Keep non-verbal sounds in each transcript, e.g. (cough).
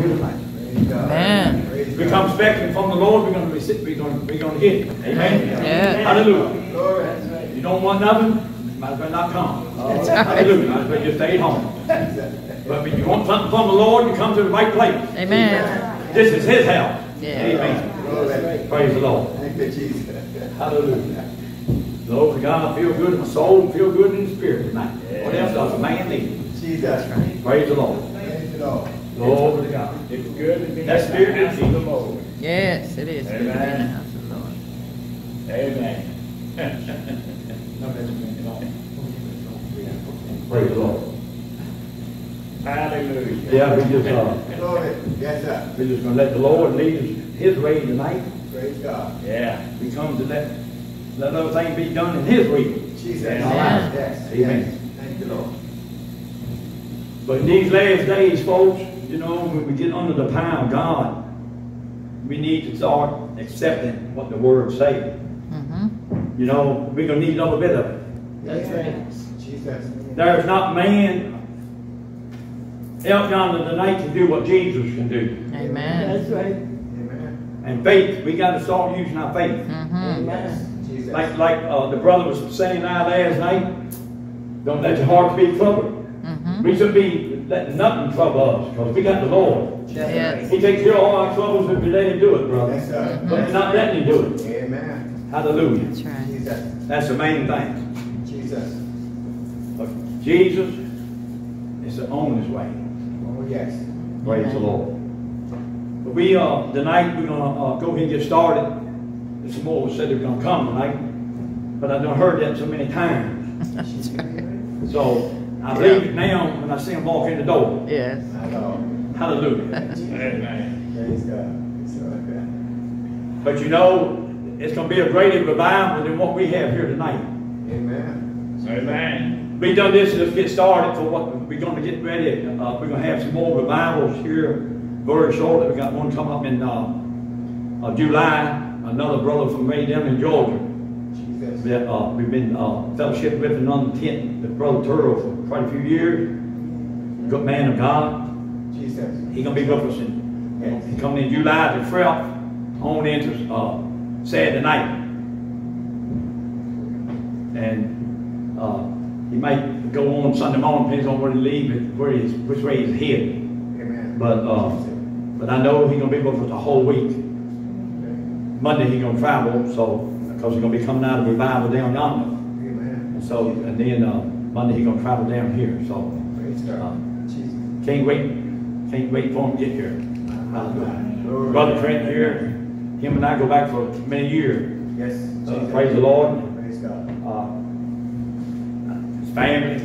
here. Amen. If we come expecting from the Lord, we're going to be sit, we're going to, we're going to get it. Amen. Yeah. Hallelujah. You don't want nothing, might as well not come. Hallelujah. Might as well just stay at home. But if you want something from the Lord, you come to the right place. Amen. This is His house. Yeah. Amen. Praise the Lord. Thank you, Jesus. Hallelujah. Lord, God, I feel good in my soul, and feel good in the spirit tonight. What else does a man need? Jesus. Praise the Lord. Praise the Lord. Glory to God. It's good to be That in the spirit house is of the Lord. Yes, it is. good to be in the Amen. house of the Lord. Amen. (laughs) Praise the Lord. Hallelujah. Yeah, we just, uh, Glory. Yes, sir. we're just gonna let the Lord lead us His way tonight. Praise God. Yeah. We come to let, let other things be done in His way. Jesus. Amen. Yes. Amen. Yes. Thank you, Lord. But in these last days, folks, you know, when we get under the power of God, we need to start accepting what the Word says. Mm-hmm. You know, we're gonna need a little bit of it. That's right. Jesus. There's not man out yonder tonight to do what Jesus can do. Amen. That's right. Amen. And faith, we got to start using our faith. Mm-hmm. Yes. Jesus. Like like uh, the brother was saying now last night, don't let your heart be troubled. Mm-hmm. We should be letting nothing trouble us because we got the Lord. Yes. He takes care of all our troubles if we let him do it, brother. Yes, sir. But we're not letting him do it. Amen. Hallelujah. That's right. Jesus. That's the main thing. Jesus. But Jesus is the only way. Oh, yes. Praise the Lord. But we, uh, tonight, we're gonna, uh, go ahead and get started. There's some more said they're gonna come tonight, but I've done heard that so many times. So, I believe it now when I see them walk in the door. Yes. Hallelujah. (laughs) Amen. Praise God. It's all right. But you know, it's gonna be a greater revival than what we have here tonight. Amen. Amen. We done this to get started for what we're gonna get ready. Uh, we're gonna have some more revivals here very shortly. We got one coming up in, uh, uh, July. Another brother from way down in Georgia. Jesus. that uh, we've been uh, fellowship with and on the tent with Brother Turtle for quite a few years. Good man of God. Jesus. He gonna be with us in he coming in July the 12th on into uh, Saturday night. And uh, he might go on Sunday morning, depends on where he leave, where he's which way he's headed. Amen. But uh, but I know he's gonna be with us the whole week. Monday he's gonna travel, so because he's gonna be coming out of revival down yonder. Amen. And so, and then uh, Monday he gonna travel down here. So Praise uh, can't wait, can't wait for him to get here. Glory. Brother Trent here, him and I go back for many years. Yes. Uh, Jesus. praise the Lord. Praise God. Uh, his family,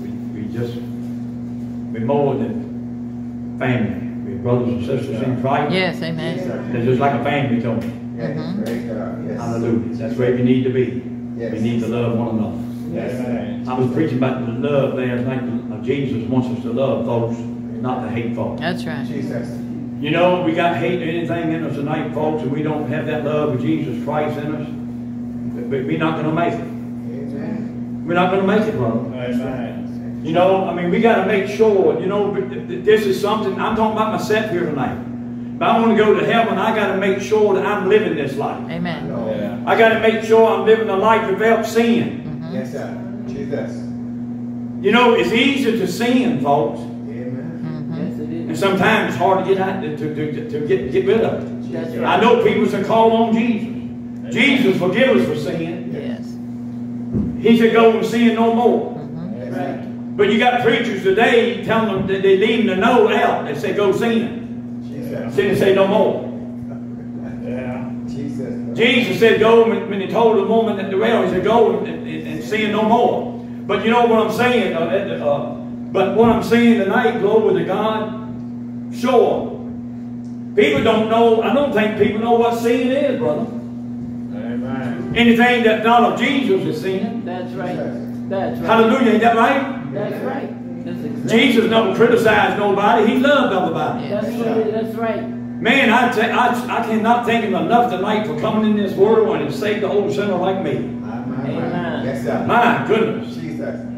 we, we just we're more than family. We're brothers and sisters in Christ. Yes. Amen. They're just like a family to me. Yes. Praise God. Yes. Hallelujah. That's where we need to be. Yes. We need to love one another. Amen. I was preaching about the love last night. Uh, Jesus wants us to love folks, not to hate folks. That's right. Jesus. You know, we got hate or anything in us tonight, folks, and we don't have that love of Jesus Christ in us. We're not going to make it. Amen. We're not going to make it, brother. Amen. You know, I mean, we got to make sure. You know, but th- th- this is something. I'm talking about myself here tonight. But I want to go to heaven. I got to make sure that I'm living this life. Amen. Yeah. I got to make sure I'm living a life without sin. Yes, sir. Jesus. You know, it's easy to sin, folks. Amen. Mhm. Yes, it And sometimes it's hard to get out to, to, to, to get, get rid of it. That's I know people that call on Jesus. Jesus forgive us for sin. Yes. He said go and sin no more. Mhm. Amen. But you got preachers today telling them that they leaving the no out. They say go sin. Jesus. Sin and say no more. (laughs) Yeah. Jesus. Jesus said go when, when he told the woman at the well, he said go and, and, and sin no more. But you know what I'm saying? Uh, uh, but what I'm saying tonight, glory to God, sure. People don't know, I don't think people know what sin is, brother. Amen. Anything that's not of Jesus is sin. That's right. That's right. Hallelujah, ain't that right? That's right. That's exactly. Jesus never criticized nobody. He loved everybody. That's right. That's right. Man, I, I, I cannot thank him enough tonight for coming in this world and saved the old sinner like me. My, my, my. Amen. Yes, sir. My goodness. Jesus.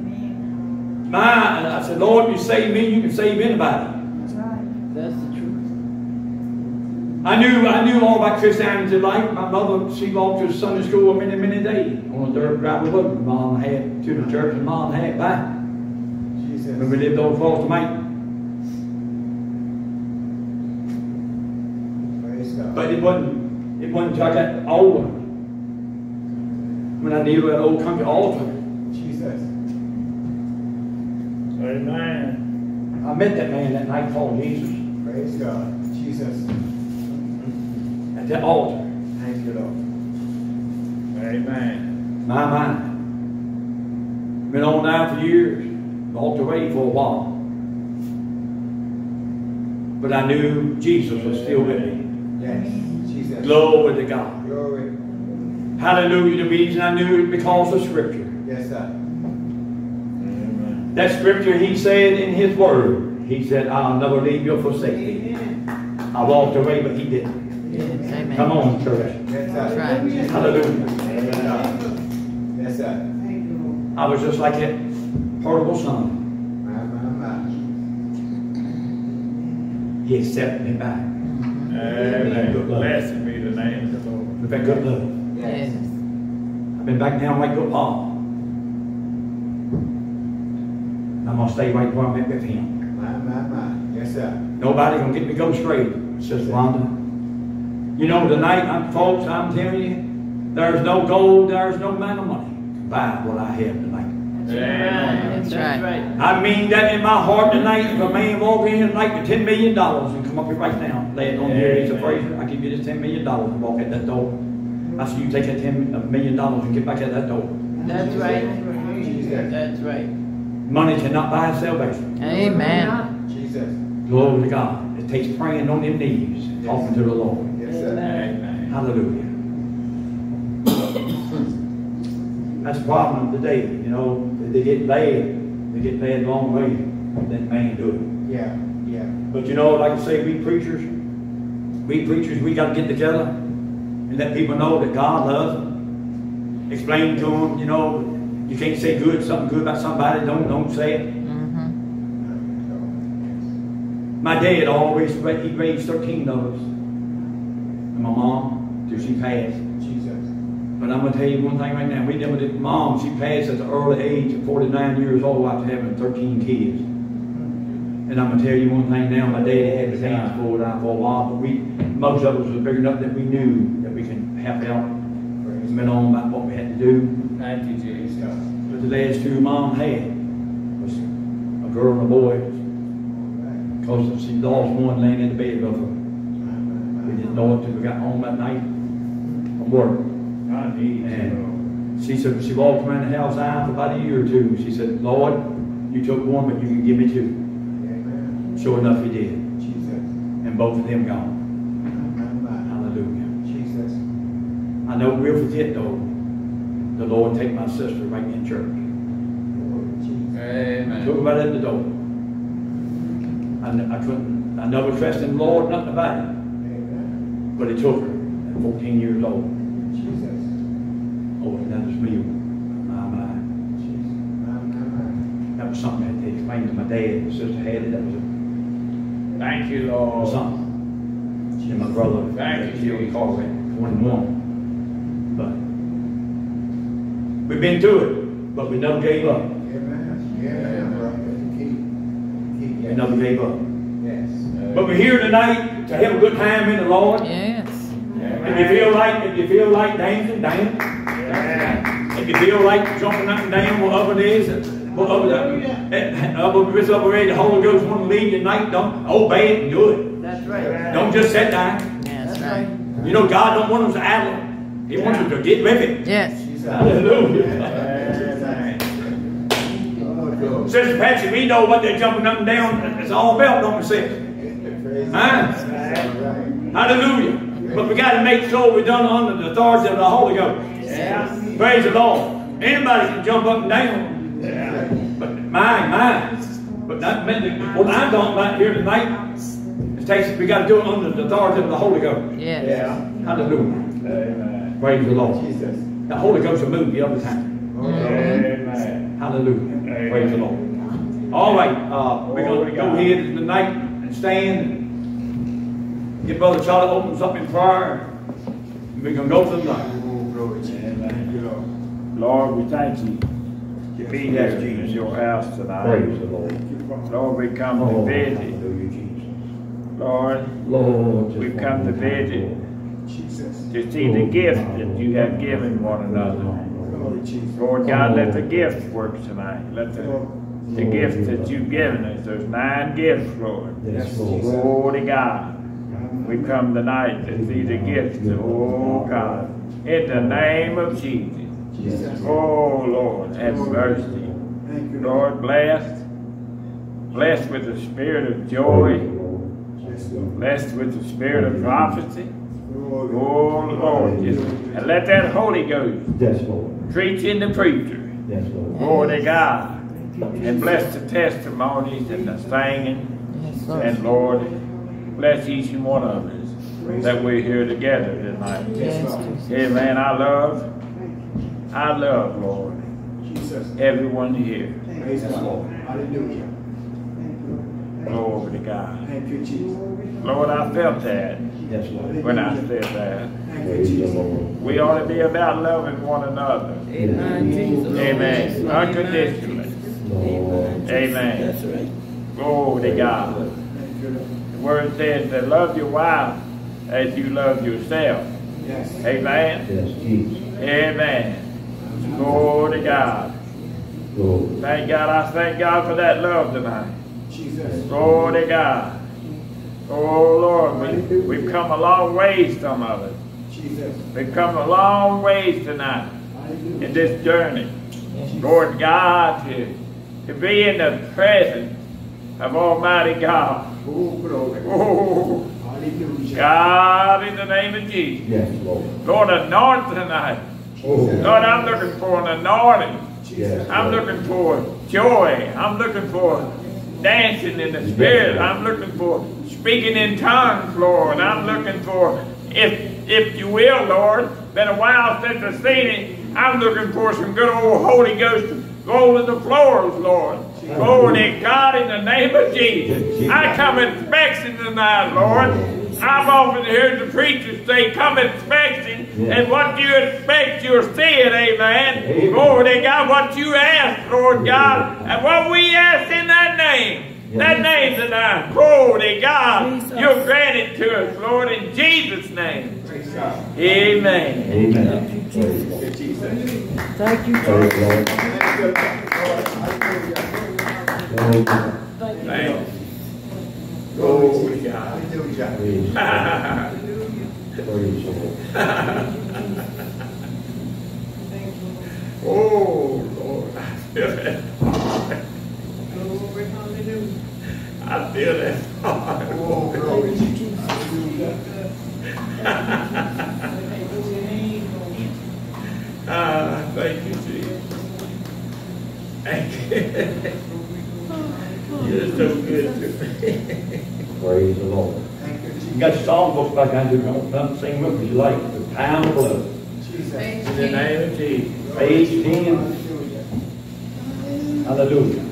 My, I said, Lord, you save me, you can save anybody. That's right. That's the truth. I knew I knew all about Christianity life. My mother, she walked to Sunday school many, many days on a dirt gravel road. Mom had to the church and mom had back. Jesus. When we lived over across the mountain. Praise But it wasn't it wasn't until I got older. When I knew that old country altar. Jesus. Amen. I met that man that night called Jesus Praise God. Jesus. at that altar. Thank you, Lord. Amen. My mind. Been on now for years. Walked away for a while. But I knew Jesus was still with me. Yes. Jesus. Glory to God. Glory. Hallelujah. The reason I knew it because of Scripture. Yes, sir. Amen. That Scripture He said in His Word. He said, I'll never leave you or forsake you. I walked away, but He didn't. Amen. Come on, church. Yes, sir. That's right. Hallelujah. Praise God. Yes, sir. I was just like that prodigal son. He accepted me back Amen. Blessed be the name of the Lord. with that good love. Yes. I've been back down like good Paul. I'm gonna stay right where I'm at with him. My, my, my. Yes, sir. Nobody gonna get me go straight, Sister Wanda. You know, tonight, I'm, folks, I'm telling you, there's no gold, there's no amount of money to buy what I have tonight. Amen. That's That's right. right. I mean that in my heart tonight. If a man walk in tonight with ten million dollars and come up here right now, lay it on here, it's a Fraser, I give you this ten million dollars and walk out that door. I see you take that ten a million dollars and get back out that door. That's right. That's right. Money cannot buy salvation. Amen. Jesus. Glory to God. It takes praying on them knees, talking to the Lord. Yes, sir. Amen. Hallelujah. That's the problem of today, you know, they get led, they get led the wrong way, then man do it. Yeah. Yeah. But you know, like I say, we preachers, we preachers, we got to get together and let people know that God loves them. Explain to them, you know, you can't say good, something good about somebody, don't, don't say it. Mm-hmm. My dad always, he raised 13 of us. And my mom, till she passed. Jesus. But I'm going to tell you one thing right now. We never did, mom, she passed at the early age of 49 years old after having 13 kids. And I'm going to tell you one thing now. My dad had his hands full out for a while, but we, most of us was big enough that we knew that we can help out. Praise Went on about what we had to do. Thank you, Jesus. But the last two mom had was a girl and a boy. Because she lost one laying in the bed with her. My, my, We didn't know it till we got home that night from work. I need you, And she said, she walked around the house out for about a year or two. She said, Lord, you took one, but you can give me two. Sure enough, he did. And both of them gone. My, my, my. Hallelujah. Jesus. I know we'll forget, though, the Lord take my sister right in church. Glory to Jesus. Took Amen. right at the door. I, n- I couldn't, I never trusted in the Lord, nothing about it. Amen. But he took her at 14 years old. Jesus. Oh, and that was me. My, my. Jesus. My, my, my. That was something I had to explain to my dad. My sister had it. That was a Thank you, Lord. something. And my brother Thank you, killed Jesus. car wreck, 21. But we've been through it, but we never gave up. Amen. Yeah. Keep. Keep. We never gave up. Yes. But we're here tonight to have a good time in the Lord. Yes. If you feel like, if you feel like dancing, dance. Yeah. If you feel like jumping up and down, whatever it is, whatever the, uh, it's over there, the Holy Ghost want to lead you tonight, don't obey it and do it. That's right. Don't just sit down. That's right. You know, God don't want us to idle. He wants us to get with it. Yes. Jesus. Hallelujah. Amen. Oh, good. Sister Patsy, we know what they're jumping up and down. It's all about, don't we, Huh? God. That's right. Hallelujah. But we got to make sure we're done under the authority of the Holy Ghost. Yeah. Praise the Lord. Anybody can jump up and down. Yeah. But mine, mine. But that meant that what I'm talking about here tonight is takes, we got to do it under the authority of the Holy Ghost. Yes. Yeah. Hallelujah. Amen. Praise the Lord. Jesus. The Holy Ghost will move you every time. Oh, Amen. Hallelujah. Praise the Lord. All right, uh, we're going to go ahead tonight and stand. And get Brother Charlie opens up in prayer. And we're going to go to the night. Oh, glory to you. Thank you, Lord. Lord, we thank you to be here in your house tonight. Praise tonight. the Lord. Thank you, Father. Lord, we come Oh, to visit. hallelujah, Jesus. Lord, Lord, We've come to wonderful. visit. Jesus. to see the gift that you have given one another. Lord God, let the gifts work tonight. Let the, the gifts that you've given us, there's nine gifts, Lord. Yes, Lord. Glory to God. We come tonight to see the gifts, oh God, in the name of Jesus. Jesus. Oh Lord, have mercy. Thank you, Lord, blessed, blessed with the spirit of joy, blessed with the spirit of prophecy. Glory. Oh Lord, just, and let that Holy Ghost Yes, Lord. preach in the preacher. Yes, Lord. Glory to God. And bless the testimonies and the singing. Yes, Lord. And Lord, bless each and one of us that we're here together tonight. Yes, Jesus. Hey man, I love, I love, Lord, Jesus. everyone here. Praise God. Hallelujah. Glory to God. Thank you, Jesus. Lord, I felt that Yes, Lord. when I said that. Thank you, Jesus. We ought to be about loving one another. Amen, Jesus. Amen. Unconditionally. Lord. Amen. That's right. Glory to God. Thank you, Lord. The word says to love your wife as you love yourself. Yes. Amen. Yes, Jesus. Amen. Glory to God. Lord. Thank God. I thank God for that love tonight. Jesus. Glory to God. Oh Lord, we, we've come a long ways, some of us. Jesus. We've come a long ways tonight in this journey. Lord God, to, to be in the presence of Almighty God. Oh, glory. Oh, Hallelujah. God, in the name of Jesus. Yes, Lord. Lord, anoint tonight. Oh, Lord, I'm looking for an anointing. yes, I'm looking for joy. I'm looking for dancing in the spirit. I'm looking for speaking in tongues, Lord. I'm looking for, if if you will, Lord, been a while since I've seen it. I'm looking for some good old Holy Ghost to in the floors, Lord. Glory to God in the name of Jesus. I come expecting tonight, Lord. I've often heard the preachers say, come expecting, and what you expect, you'll see it, amen. Amen. Glory to God, what you ask, Lord God, and what we ask in that name. That name tonight, glory to God, Jesus. you'll grant it to us, Lord, in Jesus' name. Praise Amen. Amen. Praise the Lord. Thank you, Jesus. Thank you, Lord. Thank you, Lord. Hallelujah. Glory to Thank you. Thanks. Glory Glory to to God. Oh, Lord, I feel. I feel. Oh, thank you, Jesus. Thank you. You're so good to me. Praise the Lord. Thank you, You Jesus. got your songbooks back out there. Don't, don't sing with me. You like. The pound of blood. Jesus. In the name of Jesus. Page 10. Hallelujah.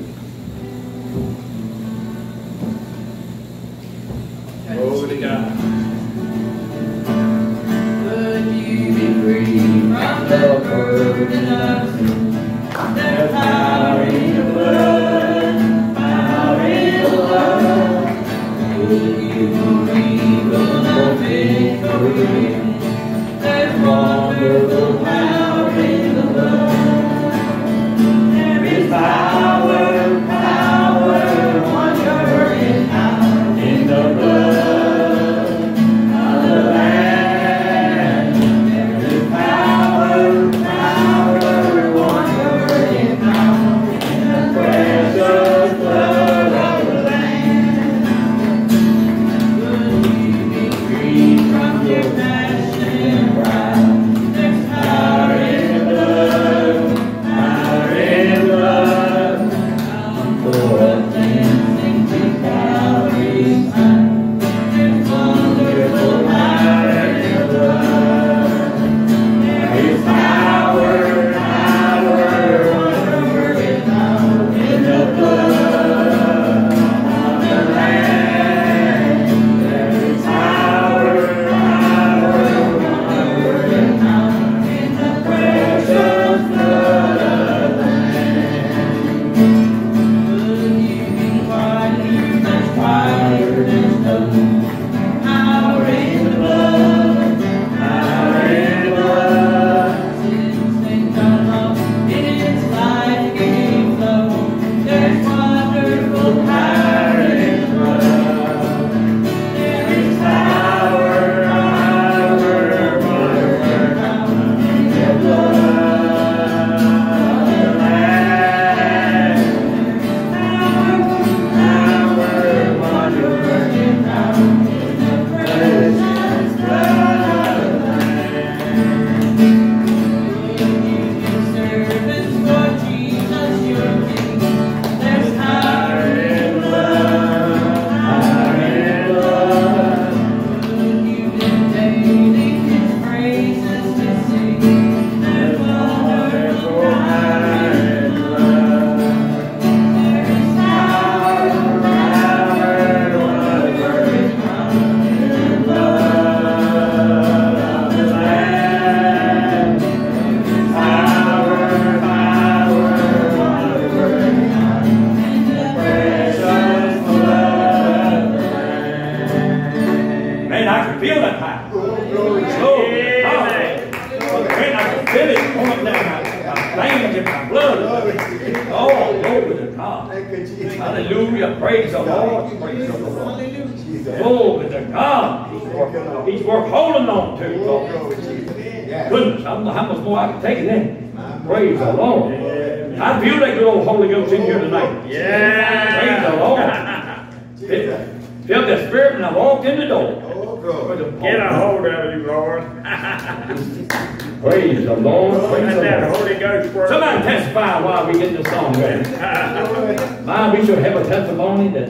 God, we should have a testimony that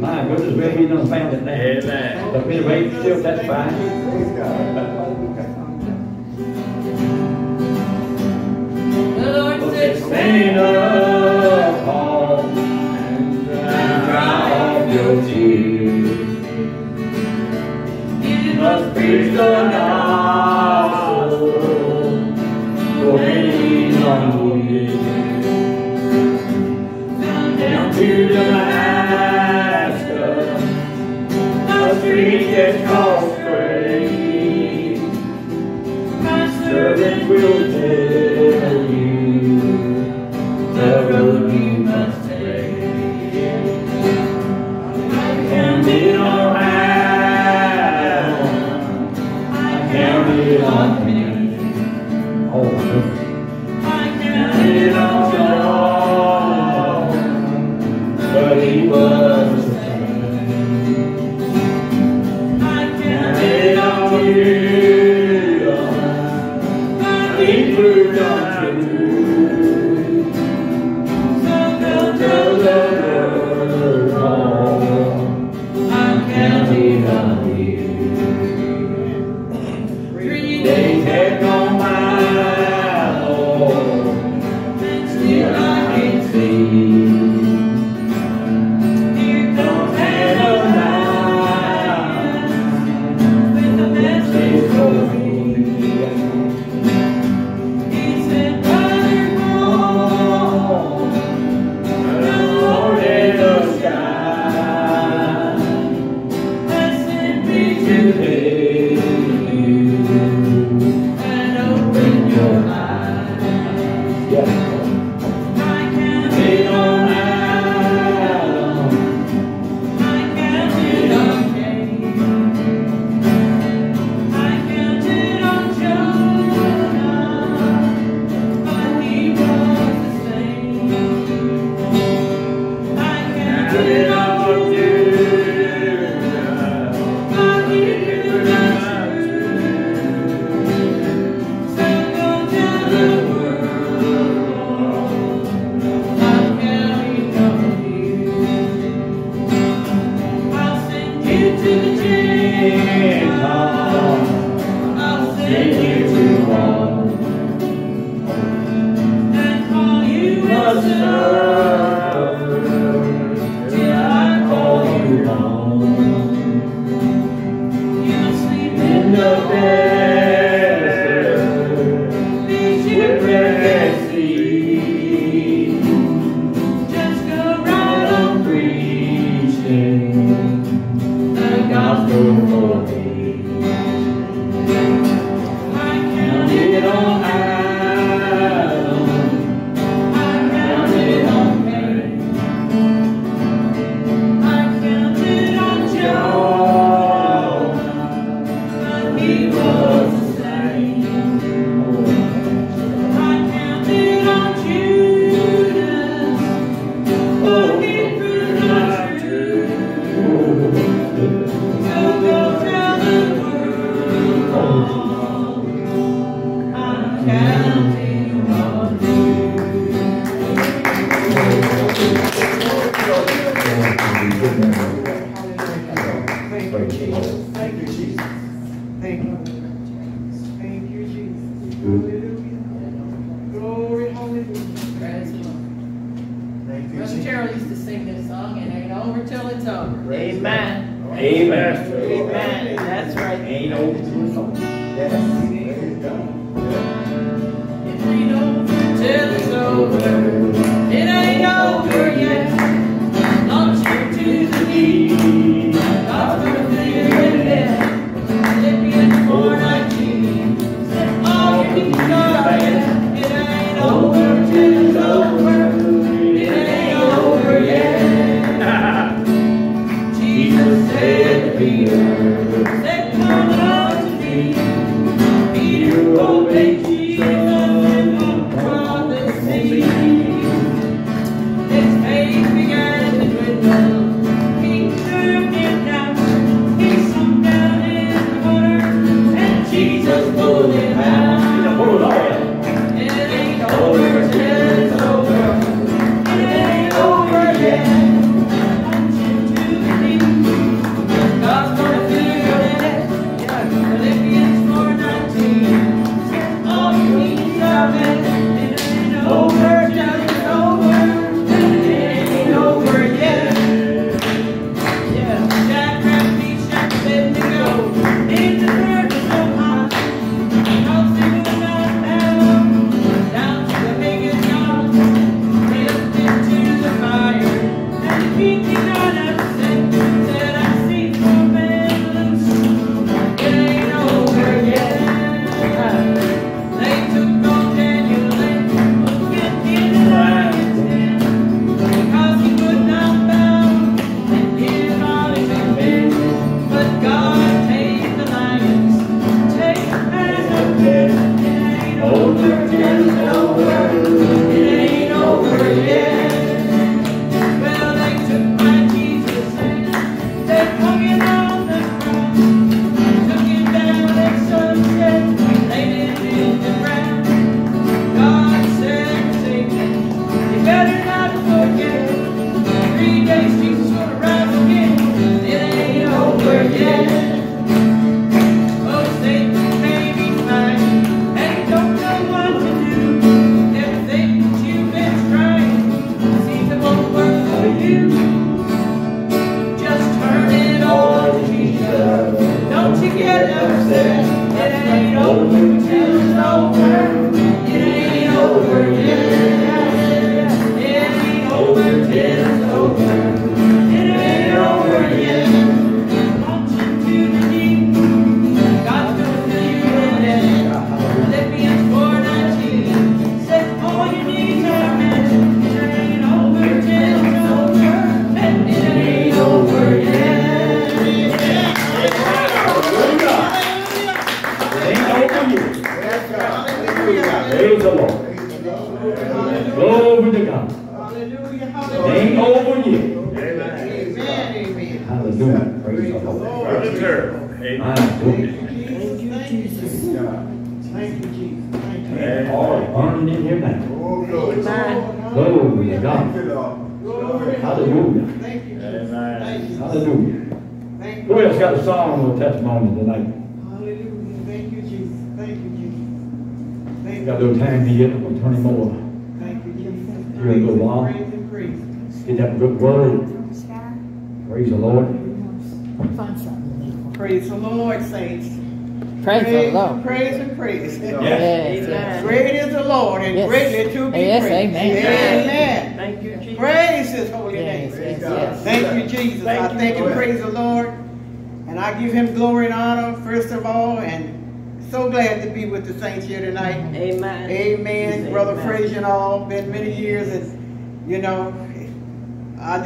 my goodness, we'll be done found it now. Amen. But we wait still fine. The Lord said, Stand up, Paul, and dry off your tears. You must preach the now.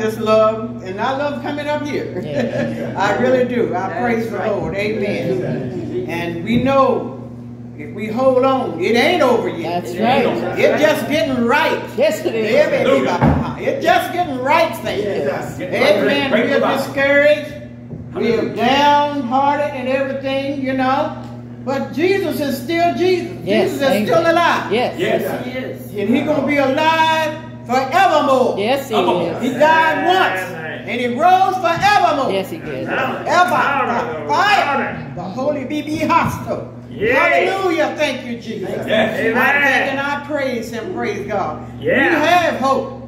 Just love, and I love coming up here. Yeah. (laughs) I really do. I That's praise the right. Lord. Amen. And we know if we hold on, it ain't over yet. That's It right. ain't over. It's just getting right. Yes, it is. Amen. It's just getting right, saints. Yes. Amen. Break the We're discouraged. We're downhearted and everything, you know. But Jesus is still Jesus. Yes, Jesus is amen. still alive. Yes. Yes. He is. And he's going to be alive forevermore. Yes, he Come is. He died once. And he rose forevermore. Yes, he did. Louder, Ever. louder, The fire. The Holy BB hostile. Yes. Hallelujah. Thank you, Jesus. Yes. I thank and I praise him. Praise God. Yeah. We have hope.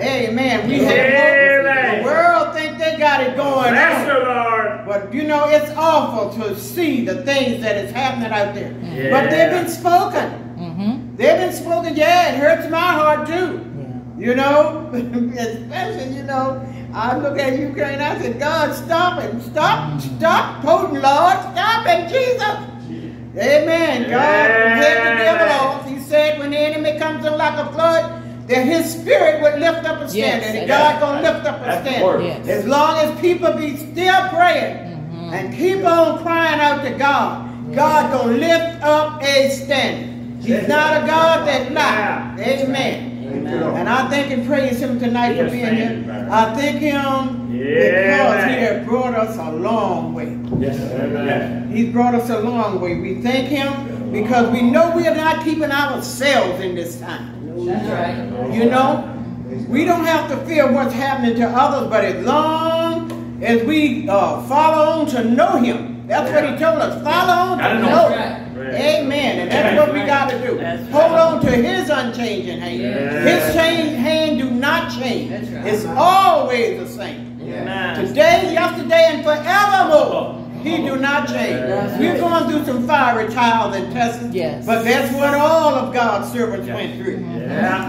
Amen. We have Amen. hope. The world think they got it going Bless on. the Lord. But you know, it's awful to see the things that is happening out there. Yeah. But they've been spoken. Mm-hmm. They've been spoken. Yeah, it hurts my heart too. Yeah. You know, (laughs) especially, you know, I look at Ukraine and I said, God, stop it. Stop, stop, Putin, Lord. Stop it, Jesus. Amen. God head the devil off. He said when the enemy comes in like a flood, that his spirit would lift up a standard. Yes, and that's God gonna lift up a That's standard. Yes. As long as people be still praying mm-hmm. and keep on crying out to God, God gonna lift up a standard. He's not a God that lies. Amen. And I thank and praise him tonight for being thank you, here. I thank him Yeah, because he has brought us a long way. Yes. Amen. He's brought us a long way. We thank him because we know we are not keeping ourselves in this time. That's right. You know, we don't have to fear what's happening to others, but as long as we uh, follow on to know Him, that's what He told us. Follow on Gotta to know. know. Amen. And that's what we got to do. Hold on to His unchanging hand. His chain hand do not change. That's right. It's always the same. Today, yesterday, and forevermore. He do not change. We're going through some fiery trials and tests. Yes. But that's what all of God's servants went through.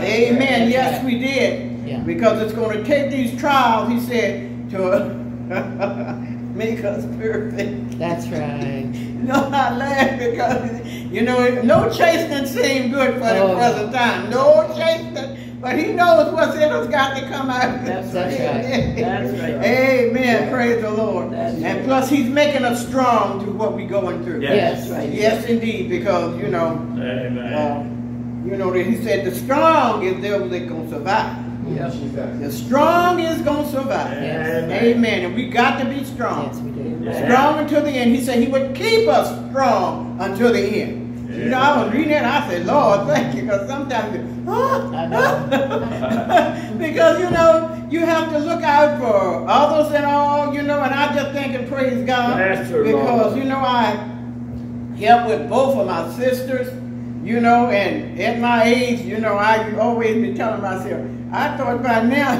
Amen. Yes, we did. Because it's going to take these trials, he said, to (laughs) make us perfect. That's right. No, I laugh because, you know, no chastening seemed good for the Oh. present time. No chastening. But he knows what's in us got to come out. That's right. That's right. Amen. Praise the Lord. That's and right. plus, he's making us strong to what we're going through. Yes. Yes. Right. Yes, indeed. Because, you know, Amen. uh, you know, that he said the strong is those that going to survive. Yep. The strong is going to survive. Amen. Amen. And we got to be strong. Yes, we do. Yeah. Strong until the end. He said he would keep us strong until the end. You know, I was reading that. I said, Lord, thank you. Because sometimes, you, (laughs) I know. (laughs) because you know, you have to look out for others and all. You know, and I just thank and praise God Bless the because Lord. you know I help with both of my sisters. You know, and at my age, you know, I always be telling myself, I thought by now,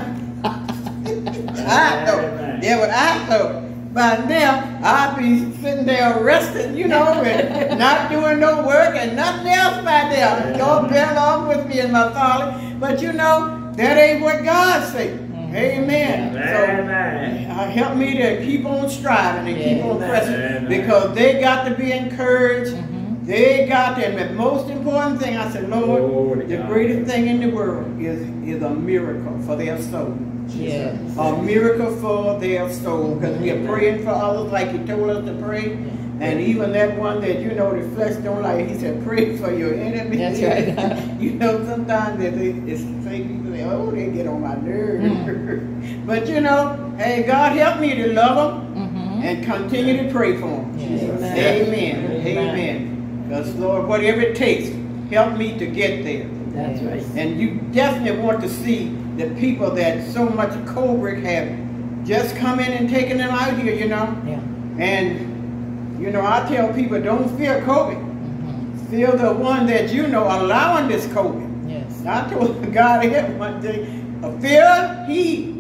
I thought, yeah, but I thought by now I'd be sitting there resting, you know, and not doing no work and nothing else by now. God bear along with me and my father. But you know, that ain't what God say. Amen. So uh, help me to keep on striving and keep on pressing Amen. because they got to be encouraged. Mhm. They got to, and the most important thing, I said, Lord, Glory to the God. greatest thing in the world is, is a miracle for their soul. Yes. A miracle for their soul. Because we are praying for others like He told us to pray. And even that one that, you know, the flesh don't like, He said, pray for your enemies. That's (laughs) right. you know, sometimes they, they it's say people say, oh, they get on my nerves. Mm. (laughs) but you know, hey, God help me to love them Mhm. and continue to pray for them. Yes. Amen. Amen. Amen. Because, Lord, whatever it takes, help me to get there. That's right. And you definitely want to see the people that so much COVID have just come in and taken them out here, you know. Yeah. And, you know, I tell people, don't fear COVID. Mhm. Fear the one that you know allowing this COVID. Yes. I told (laughs) God here one day, "Uh, fear he.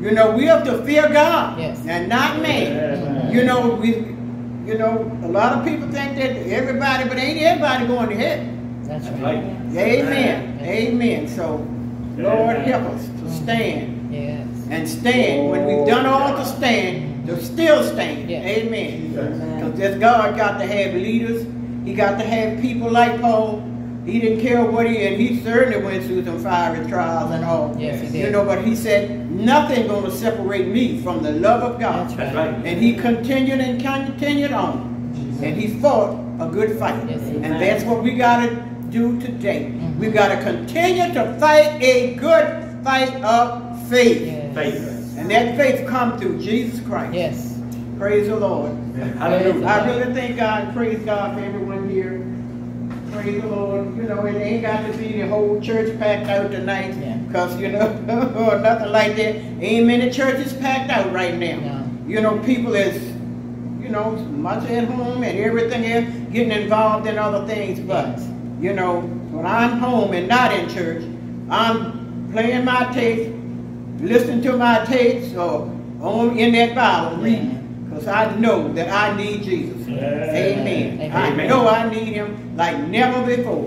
You know, we have to fear God Yes. and not man. Amen. You know, we, you know, a lot of people think that everybody, but ain't everybody going to heaven. That's That's right. right. Amen. Amen. So, Lord, help us to mm-hmm. stand Yes. and stand. When we've done all to stand, to still stand. Yeah. Amen. Amen. Because this God got to have leaders. He got to have people like Paul. He didn't care what he, and he certainly went through some fiery trials and all. Yes, he You know, but he said, nothing going to separate me from the love of God. That's That's right. right. And he continued and continued on. And he fought a good fight. Yes, and did. that's what we got to do today. Mhm. We got to continue to fight a good fight of faith. Yes. Faith. And that faith come through Jesus Christ. Yes. Praise the Lord. Hallelujah. I really thank God and praise God for everyone here. Praise the Lord. You know, it ain't got to be the whole church packed out tonight. Yeah. Because, you know, or (laughs) nothing like that. Ain't many churches packed out right now. No. You know, people is, you know, much at home and everything else, getting involved in other things. But, you know, when I'm home and not in church, I'm playing my tapes, listening to my tapes, or on in that Bible reading. Because I know that I need Jesus. Amen. Amen. I Amen. know I need him like never before.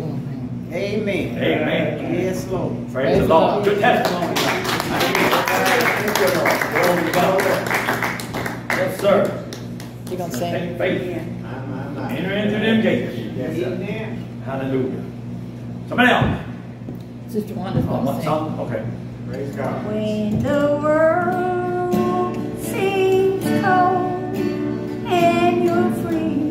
Amen. Amen. Yes, Lord. Praise Praise the the Lord. Lord. Good testimony. Glory to God. Yes, sir. You gonna sing? Take faith. Enter into them gates. Amen. Hallelujah. Somebody else. Sister Wanda's Oh, gonna what song? Okay. Praise God. When the world seems cold and you're free.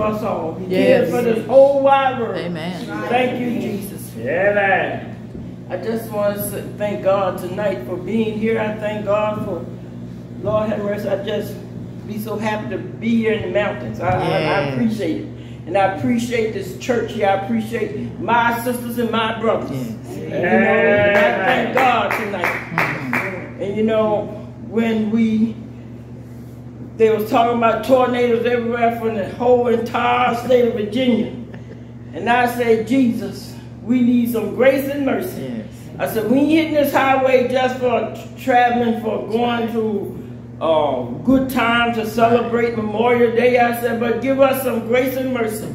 For us all. He cares Yes. for this whole wide world. Amen. Thank you, Jesus. Amen. I just want to thank God tonight for being here. I thank God for, Lord have mercy, I just be so happy to be here in the mountains. I, I, I appreciate it. And I appreciate this church here. I appreciate my sisters and my brothers. Yes. And, you know, and I thank God tonight. Mm-hmm. And you know, when we, they was talking about tornadoes everywhere from the whole entire state of Virginia. And I said, Jesus, we need some grace and mercy. Yes. I said, we ain't hitting this highway just for traveling, for going to uh, good time to celebrate Memorial Day. I said, but give us some grace and mercy.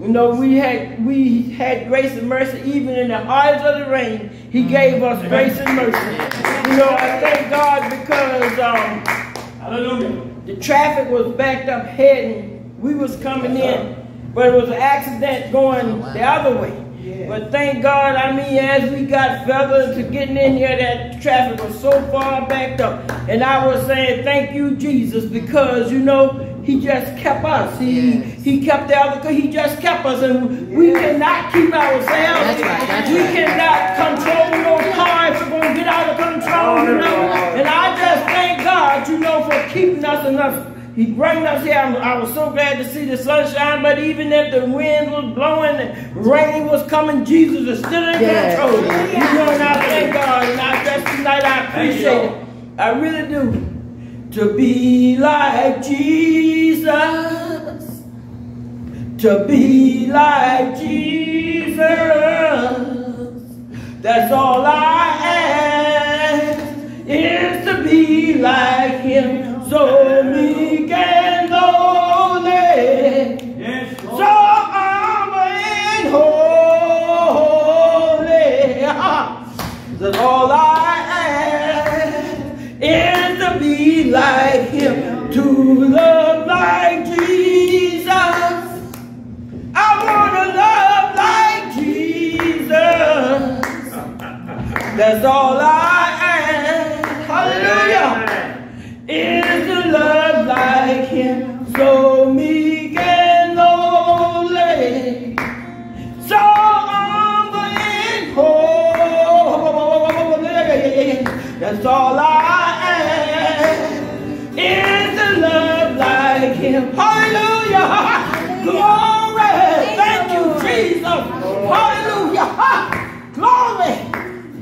You know, we had we had grace and mercy even in the eyes of the rain. He gave us grace and mercy. You know, I thank God because um, Hallelujah. The traffic was backed up heading. We was coming in, but it was an accident going oh, the other way. But thank God, I mean, as we got further to getting in here, that traffic was so far backed up. And I was saying, thank you, Jesus, because, you know, he just kept us. He, Yes. he kept the other, he just kept us. And we cannot keep ourselves. That's right, that's we right. cannot control no car if we're to get out of control, you know. And I just thank God, you know, for keeping us enough. He bring us here. I was so glad to see the sunshine, but even if the wind was blowing and rain was coming, Jesus is still in Yes. control. You know, and I thank God. And I just tonight I appreciate it. I really do. To be like Jesus. To be like Jesus. That's all I ask is to be like him. So meek and lowly. Yes, So humble and holy. (laughs) That's all I ask is be like him. To love like Jesus. I wanna love like Jesus. That's all I ask. Hallelujah. Is to love like him. So meek and lowly. So humble and holy. That's all I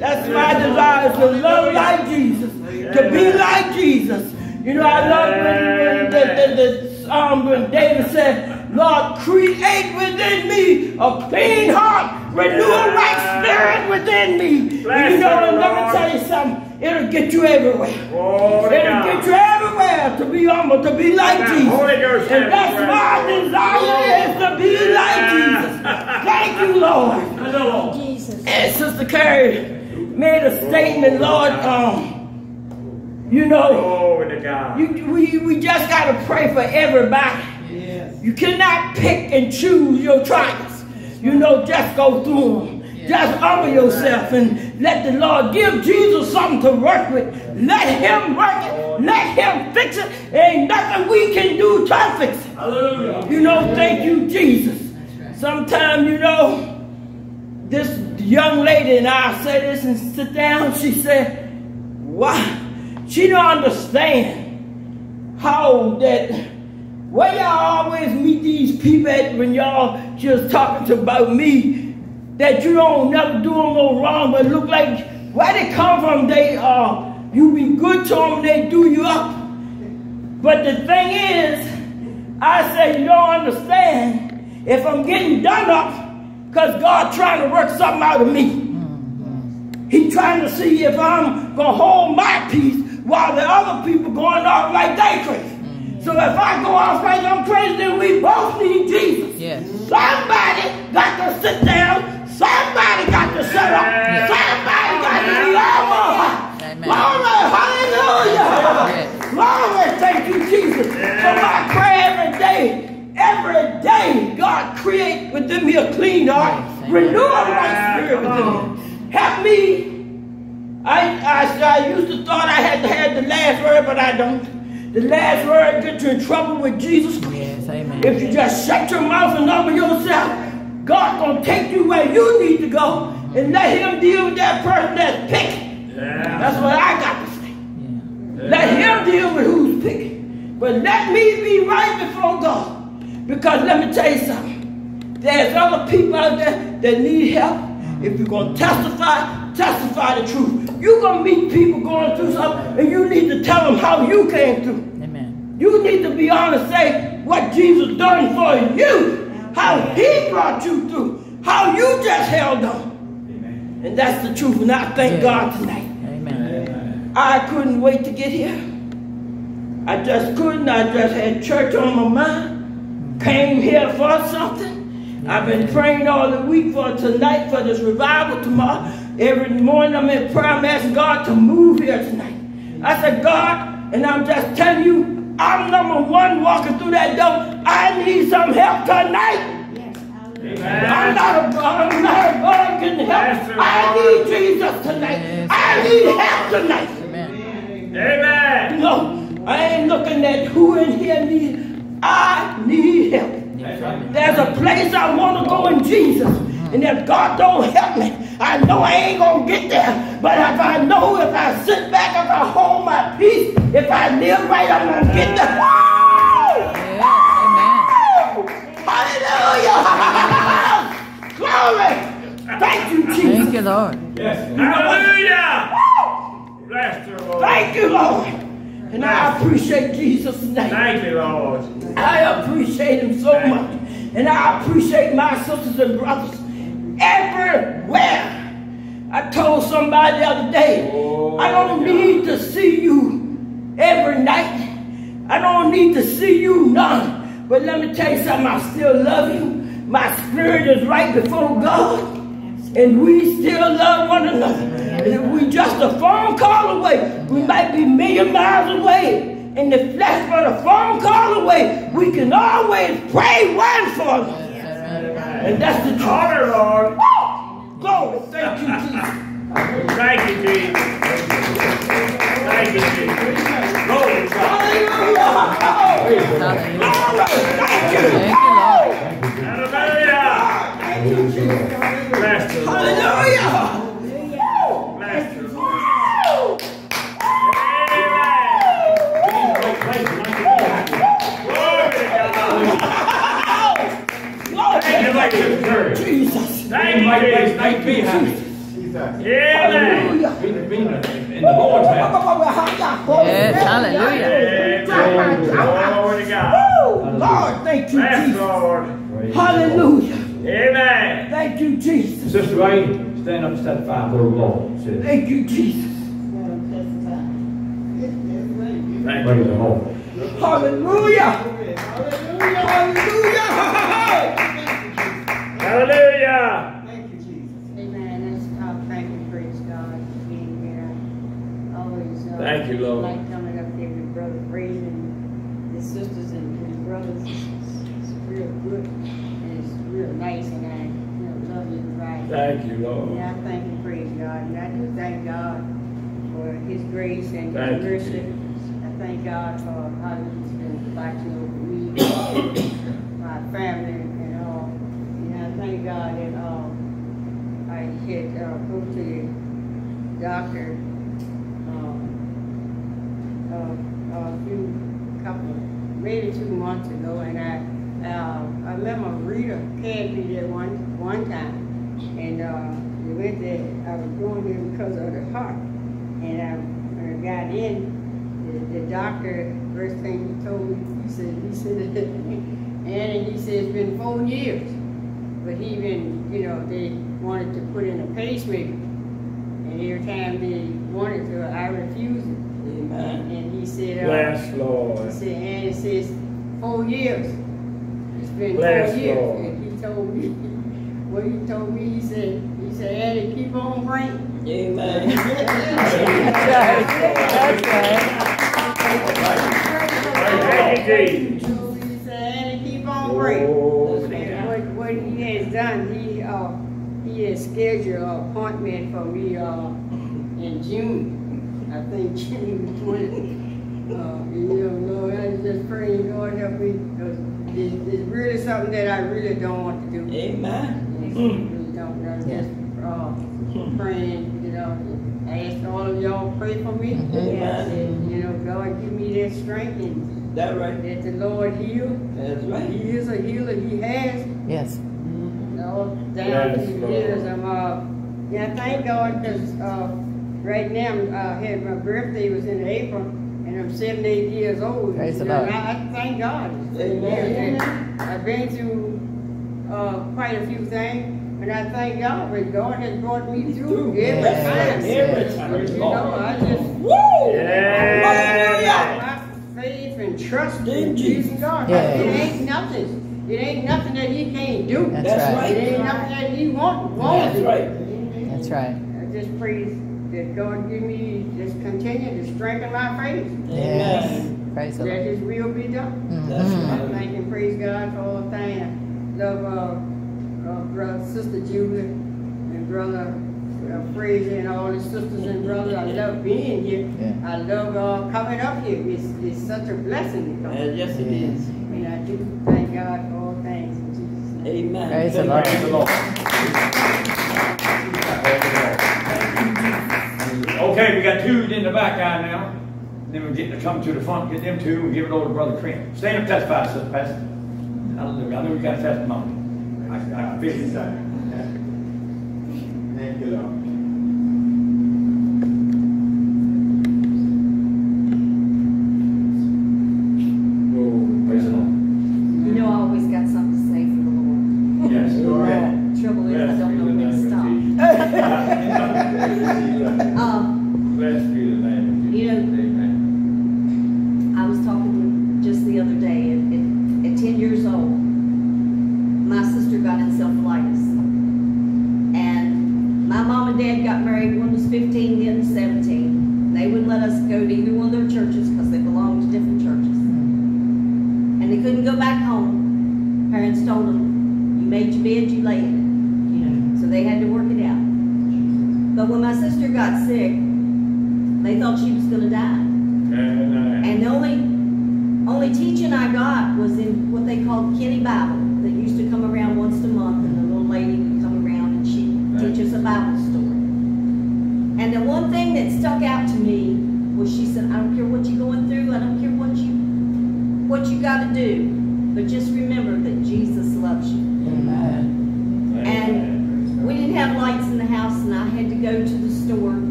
That's my desire is to love like Jesus, to be like Jesus. You know, I love when, when, the, the, the, um, when David said, Lord, create within me a clean heart, renew a right spirit within me. Bless you know, the and let me tell you something, it'll get you everywhere. Glory It'll God. get you everywhere to be humble, to be like That Jesus. Holy Ghost and that's my desire is to be like Jesus. Thank you, Lord. Praise the Lord. Jesus. And Sister Carrie made a statement, Lord, um, you know, Glory to God. Hallelujah. You, we, we just got to pray for everybody. Yes. You cannot pick and choose your trials. You know, just go through them. Just humble yourself and let the Lord give Jesus something to work with. Let Him work it. Let Him fix it. Ain't nothing we can do to fix it. Hallelujah. You know, thank you, Jesus. Sometimes, you know, this young lady, and I say this and sit down, she said, why? She don't understand how that, why y'all always meet these people at when y'all just talking to about me, that you don't never do them no wrong, but look like, where they come from, they, uh, you be good to them, they do you up. But the thing is, I say you don't understand if I'm getting done up because God trying to work something out of me. He trying to see if I'm gonna hold my peace while the other people going off like they crazy. So if I go off like I'm crazy, then we both need Jesus. Yes. Somebody got to sit down. Somebody got to shut up. Somebody got to be. Amen. Glory, hallelujah. Glory, thank you, Jesus. So I pray every day, every day, God create within me a clean heart, renew a right spirit within me. Help me. I, I, I used to thought I had to have the last word, but I don't. The last word gets you in trouble with Jesus Christ. Yes, amen. If you just shut your mouth and humble yourself, God gonna take you where you need to go and let Him deal with that person that's picking. Yeah. That's what I got to say. Yeah. Let Him deal with who's picking. But let me be right before God. Because let me tell you something. There's other people out there that need help. If you're gonna testify, testify the truth. You're gonna meet people going through something, and you need to tell them how you came through. Amen. You need to be honest, say what Jesus done for you, how he brought you through, how you just held on. And that's the truth. And I thank Yeah. God tonight. Amen. I couldn't wait to get here. I just couldn't. I just had church on my mind. Came here for something. I've been praying all the week for tonight, for this revival tomorrow. Every morning I'm in prayer, I'm asking God to move here tonight. I said, God, and I'm just telling you, I'm number one walking through that door. I need some help tonight. I'm not a God, I'm not a God getting help. I need Jesus tonight. I need help tonight. Amen. Amen. No, I ain't looking at who in here needs. I need help. There's a place I want to go in Jesus. And if God don't help me, I know I ain't gonna get there. But if I know if I sit back, if I hold my peace, if I live right, I'm gonna get there. Woo! Yeah. Hallelujah! (laughs) Glory! Thank you, Jesus. Thank you, Lord. Yes. Hallelujah. Woo! Bless the Lord. Thank you, Lord. And I appreciate Jesus' name. Thank you, Lord. I appreciate him so much. And I appreciate my sisters and brothers everywhere. I told somebody the other day, I oh, don't need to see you every night. I don't need to see you none. But let me tell you something, I still love you. My spirit is right before God. And we still love one another. And if we just a phone call away, we might be a million miles away in the flesh, but a phone call away, we can always pray one for another. And that's the. Honor, Lord. Glory, thank you, Jesus. Thank you, Jesus. Testify for the Lord. Say, Thank you, Jesus. Thank Praise you. Lord. Hallelujah. Hallelujah. Hallelujah. Amen. Let's uh, thank and praise God for being here. Always uh, Thank you, Lord. like coming up here with Brother Rick. raising his sisters and his brothers is, is real good and it's real nice and I you know, love you right. Thank you, Lord. Yeah, I thank and praise God. And I do thank God for his grace and Thank his you, mercy. I thank God how he's been watching over me, my family, and all. And I thank God that um, I had uh, go to the doctor um, uh, a few couple, maybe two months ago, and I uh, I remember Rita carried me there one one time, and uh, we went there. I was going there because of the heart, and I, I got in, the, the doctor first thing he told me, he said he said, (laughs) and he said it's been four years, but he been you know they wanted to put in a pacemaker, and every time they wanted to, I refused it. Amen. And he said, uh, Bless, he said, and it says four years. It's been Bless four years. Lord. And he told me, (laughs) what he told me, he said, he said, Eddie, keep on praying. Amen. (laughs) That's right. Thank you, Jesus. He keep on praying. What, what he has done, he, uh, he has scheduled an appointment for me, uh, in June. I think June twenty. Uh, you know, Lord, I just praying, God help me, it's, it's really something that I really don't want to do. Amen. Yes, really don't, I'm just, uh, praying, you know, I ask all of y'all pray for me. Amen. And, you know, God give me that strength and That right? that the Lord heal. That's right. He is a healer, he has, Yes. all down Yes, through the years. I'm, uh, yeah, thank God, because, uh, right now, uh, had, my birthday was in April, and I'm seventy-eight years old. Praise the You know, Lord. and I, I thank God. Amen. And I've been through, uh, quite a few things, and I thank God, but God has brought me through Through. every Yes, time. Every You know, I just, Woo! Yeah. my faith and trust In in Jesus God. Yeah. It ain't nothing. It ain't nothing that he can't do. That's That's right. It ain't nothing that he won't, won't That's do. right. That's right. I just praise that God give me, just continue to strengthen my faith, Yes. Amen. Praise that his will be done. That's Mhm. I right. thank and praise God for all things. I love, uh, uh, brother, sister Julie, and brother uh, Fraser, and all his sisters and brothers. I love being here. Yeah. I love, uh, coming up here. It's, it's such a blessing to come. Uh, Yes, it is. And I do thank God for all things in Jesus' name. Amen. Praise the Lord. Praise the Lord. Okay, we got two in the back eye now. Then we're getting to come to the front, get them two, and give it over to Brother Trent. Stand up, testify, Sister Pastor. Hallelujah. I know you got a testimony. I, I can feel it. Thank you, Lord.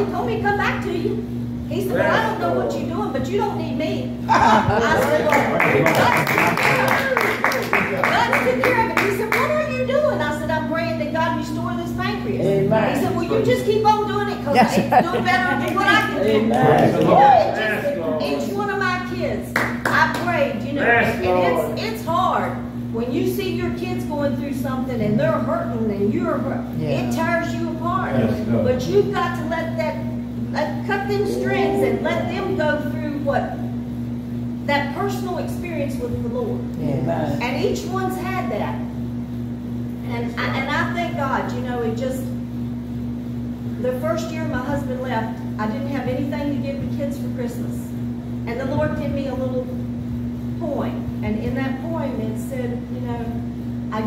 I said, Well, they told me to come back to you. He said, Well, I don't know what you're doing, but you don't need me. (laughs) I said, Well, (laughs) God took care of it. He said, What are you doing? I said, I'm praying that God restore this pancreas. Amen. He said, Well, you just keep on doing it because Yes. it's doing better than what I can do. Amen. Boy, it just- Each one of my kids, I prayed, you know, Yes, and it's, it's hard when you see your kids going through something and they're hurting and you're hurt. Yeah. It tears you apart. Yes, Lord. But you've got to let that, let, cut them strings and let them go through what, that personal experience with the Lord. Yes. And each one's had that. And I, and I thank God, you know, it just, the first year my husband left, I didn't have anything to give the kids for Christmas. And the Lord gave me a little poem. And in that poem, it said, you know, I,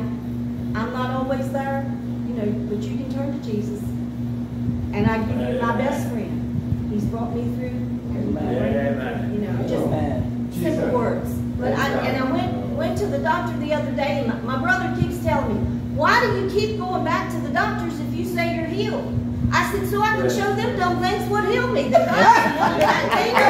I'm not always there, you know, but you can turn to Jesus. And I give you my best friend. He's brought me through. Amen. You know, just Amen. simple words. But I, and I went, went to the doctor the other day, and my, my brother keeps telling me, why do you keep going back to the doctors if you say you're healed? I said, so I can show them dumb things what healed me. The doctor, (laughs)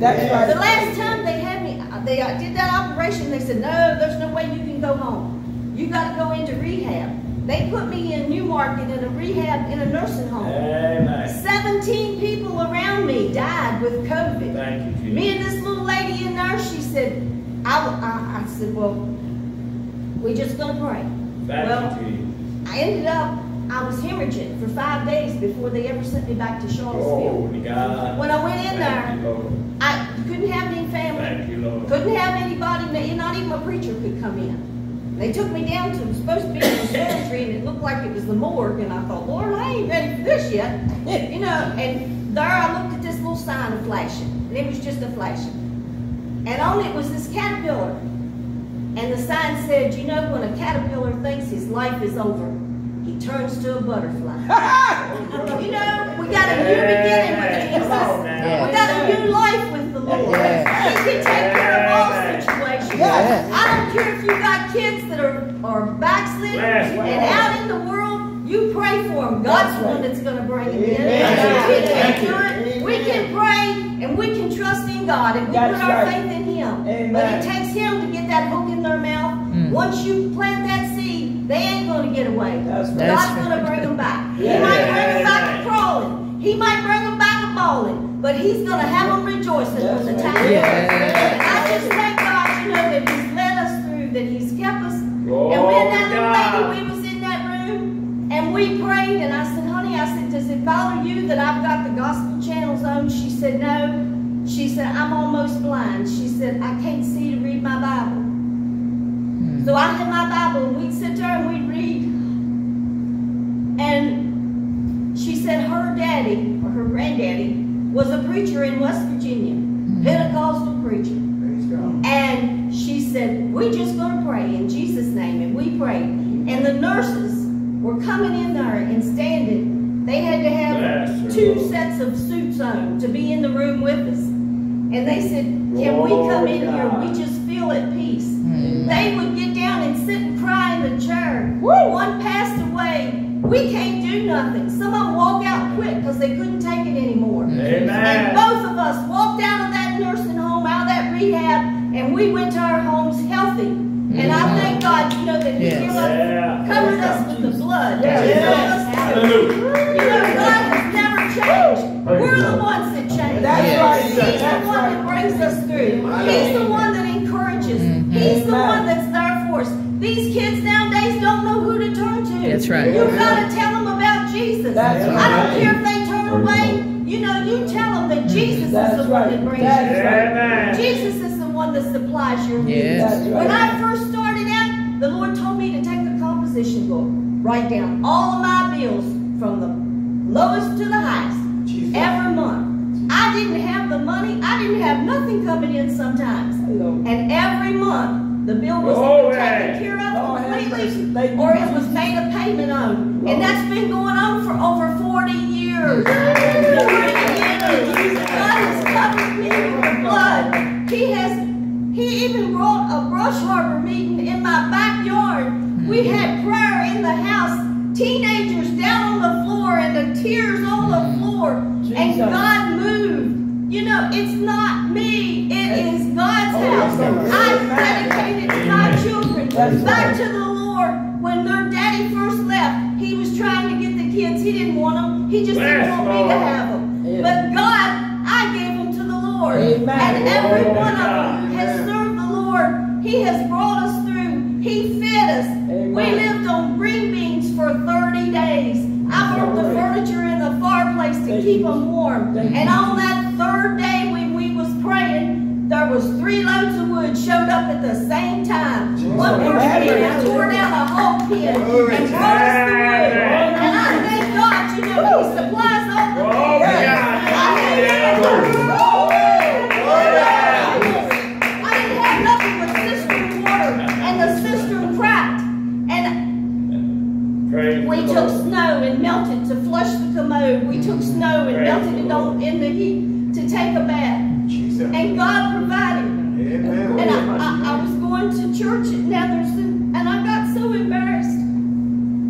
That's right. The last time they had me, they uh, did that operation, they said, no, there's no way you can go home. You got to go into rehab. They put me in New Market in a rehab in a nursing home. Amen. 17 people around me died with COVID. Thank you, Jesus. Me and this little lady in there, she said, I, I, I said, well, we're just gonna pray. well, you, Jesus. I ended up, I was hemorrhaging for five days before they ever sent me back to Charlottesville. Glory to God. When I went in Thank there, Lord. I couldn't have any family, Thank you, Lord. couldn't have anybody, not even a preacher could come in. They took me down to, it was supposed to be in the cemetery, and it looked like it was the morgue, and I thought, Lord, I ain't ready for this yet. (laughs) You know, and there I looked at this little sign of flashing, and it was just a flashing. And on it was this caterpillar. And the sign said, you know, when a caterpillar thinks his life is over, he turns to a butterfly. (laughs) you know, we got a new beginning with Jesus. Come on now. We got a new life with the Lord. Yeah. He can take care of all situations. Yes. I don't care if you got kids that are, are backslidden and out in the world, you pray for them. God's the one that's going to bring them in. Amen. We can't do it. We can pray and we can trust in God and we That's put our right. faith in Him. But it takes Him to get that hook in their mouth. Mm. Once you plant that seed, they ain't going to get away. That's right. God's going to bring them back. He might bring them back crawling. He might bring them back bawling. But He's going to have them rejoicing when the time comes. And I just thank God, you know, that He's led us through, that He's kept us. Glory and when that God. little lady, we was in that room, and we prayed, and I said, honey, I said, does it bother you that I've got the gospel channels on? She said, no. She said, I'm almost blind. She said, I can't see to read my Bible. So I had my Bible, and we'd sit there and we'd read. And she said her daddy, or her granddaddy, was a preacher in West Virginia, Pentecostal preacher. And she said, we just gonna pray in Jesus' name, and we prayed. And the nurses were coming in there and standing. They had to have Yes, two Lord. sets of suits on to be in the room with us. And they said, can we come in here? We just feel at peace. They would get down and sit and cry in the chair. One passed away. We can't do nothing. Some of them walk out quick because they couldn't take it anymore. And both of us walked out of that nursing home, out of that rehab, and we went to our homes healthy. And I thank mm-hmm. God, you know, that He Yes. gave us, Yeah. covered us with the blood. Yes. He gave us- Hallelujah. You know, God has never changed. We're the ones that change. That's Yes. right, He's sir. the That's one right. that brings us through. He's the one that encourages. He's the mm-hmm. one that's there for us. These kids nowadays don't know That's right. You've got to tell them about Jesus. That's I don't right. care if they turn away. You know, you tell them that mm-hmm. Jesus is That's the one that brings That's you. right. Jesus is the one that supplies your needs. Yes. That's When I first started out, the Lord told me to take a composition book, write down all of my bills from the lowest to the highest every month. I didn't have the money. I didn't have nothing coming in sometimes. Hello. And every month, the bill was Glory. taken care of Lord completely or it was made a payment on. And that's been going on for over 40 years. God has covered me with the blood. He has, he even brought a brush harbor meeting in my backyard. We had prayer in the house, teenagers down on the floor and the tears on the floor. And God moved. You know, it's not me, I Amen. dedicated my children back to the Lord. When their daddy first left, he was trying to get the kids. He didn't want them. He just didn't want me to have them. But God, I gave them to the Lord. And every one of them has served the Lord. He has brought us through. He fed us. We lived on green beans for 30 days. I brought the furniture in the fireplace to keep them warm. And on that third day when we was praying, there was three loads of showed up at the same time. One person came and tore down a whole pit. And brought us the wood. And I thank God, you know, He supplies all the Glory to I didn't have nothing but cistern water, and the cistern cracked. And we took snow and melted to flush the commode. We took snow and melted it on in the heat to take a bath. And God provided. And I, I, I was going to church at Netherson, and I got so embarrassed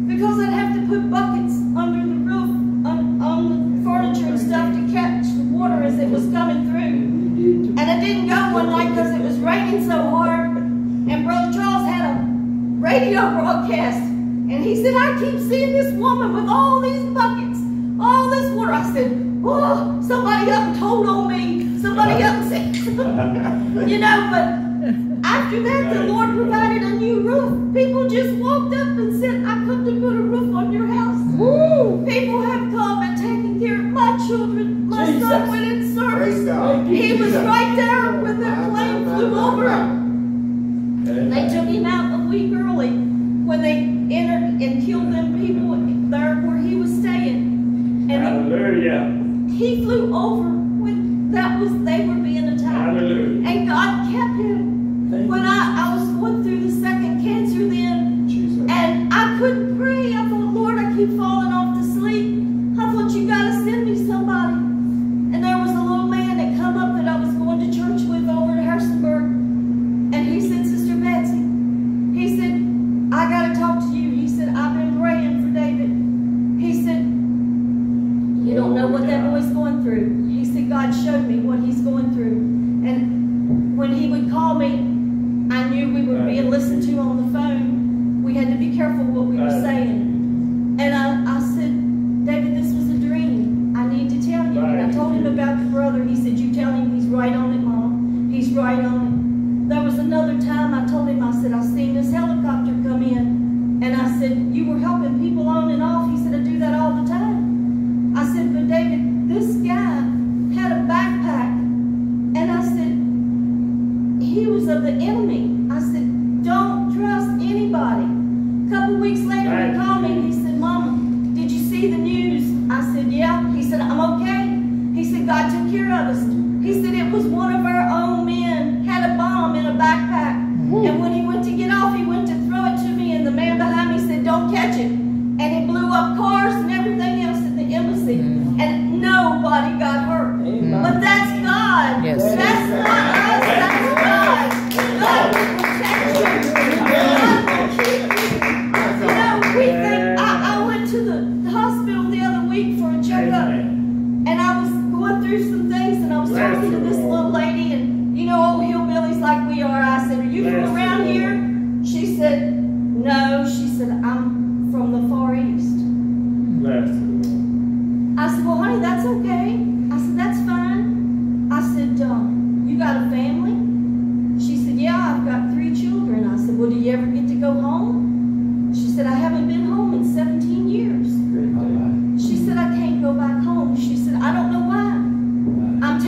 because I'd have to put buckets under the roof on, on the furniture and stuff to catch the water as it was coming through. And I didn't go one night because it was raining so hard. And Brother Charles had a radio broadcast. And he said, I keep seeing this woman with all these buckets, all this water. I said, oh, somebody up and told on me. Somebody up and said, you know, but after that, the Lord provided a new roof. People just walked up and said, I come to put a roof on your house. Woo! People have come and taken care of my children. My Jesus. son went in service. He was right there when the plane flew over him. They took him out a week early when they entered and killed them people there where he was staying. And Hallelujah. he flew over when that was they were being attacked. Hallelujah. And God kept him. Thank When. I,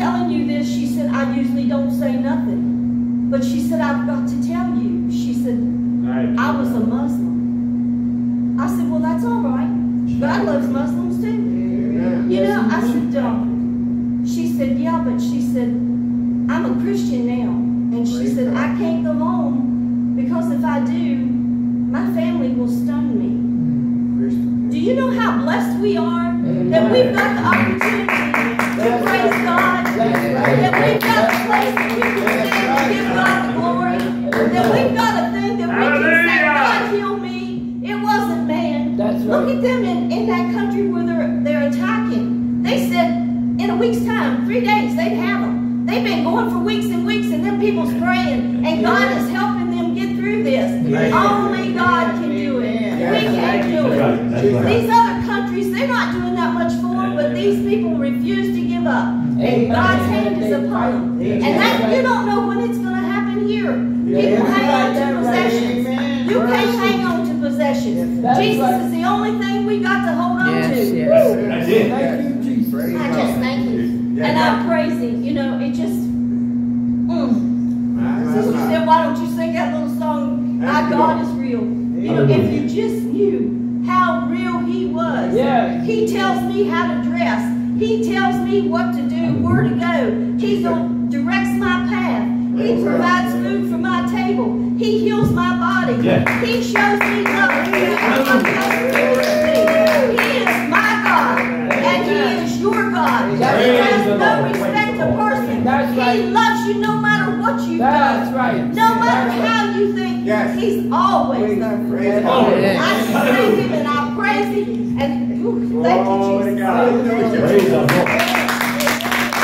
telling you this. She said, I usually don't say nothing. But she said, I've got to tell you. She said, Lord. I was a Muslim. I said, well, that's all right. God loves Muslims too. You know, I said, um, she said, yeah, but she said, I'm a Christian now. And she said, I can't go home because if I do, my family will stone me. Do you know how blessed we are that we've got the opportunity to praise God? That we've got a place that we can stand and give God the glory? That we've got a thing that we can say, God heal me. It wasn't man. That's Look at them in, in that country where they're, they're attacking. They said in a week's time, three days, they'd have them. They've been going for weeks and weeks, and then people's praying, and God is helping them get through this. Only God can do it. We can't do That's right, it. right. These other countries, they're not doing that much for them, but these people refuse to give up. And Amen. God's hand is upon them. And that, you don't know when it's going to happen here. People hang on to possessions. You can't hang on to possessions. Jesus is the only thing we got to hold on Yes, to. yes. Woo! That's it. Thank you, Jesus. I just thank Him. And I'm praising. You know, it just. Mm. Sister said, why don't you sing that little song, My God is Real? You know, if you just knew how real He was. Yes. He tells me how to dress. He tells me what to do, where to go. He directs my path. He provides food for my table. He heals my body. Yes. He shows me love. He is my God, and He is your God. He has no respect to. That's He right. loves you no matter what you've That's done. right. No matter That's right. how you think, Yes. He's always there. for you. Oh, I just thank Him and I praise Him and ooh, thank you, Jesus. God. Praise the Lord.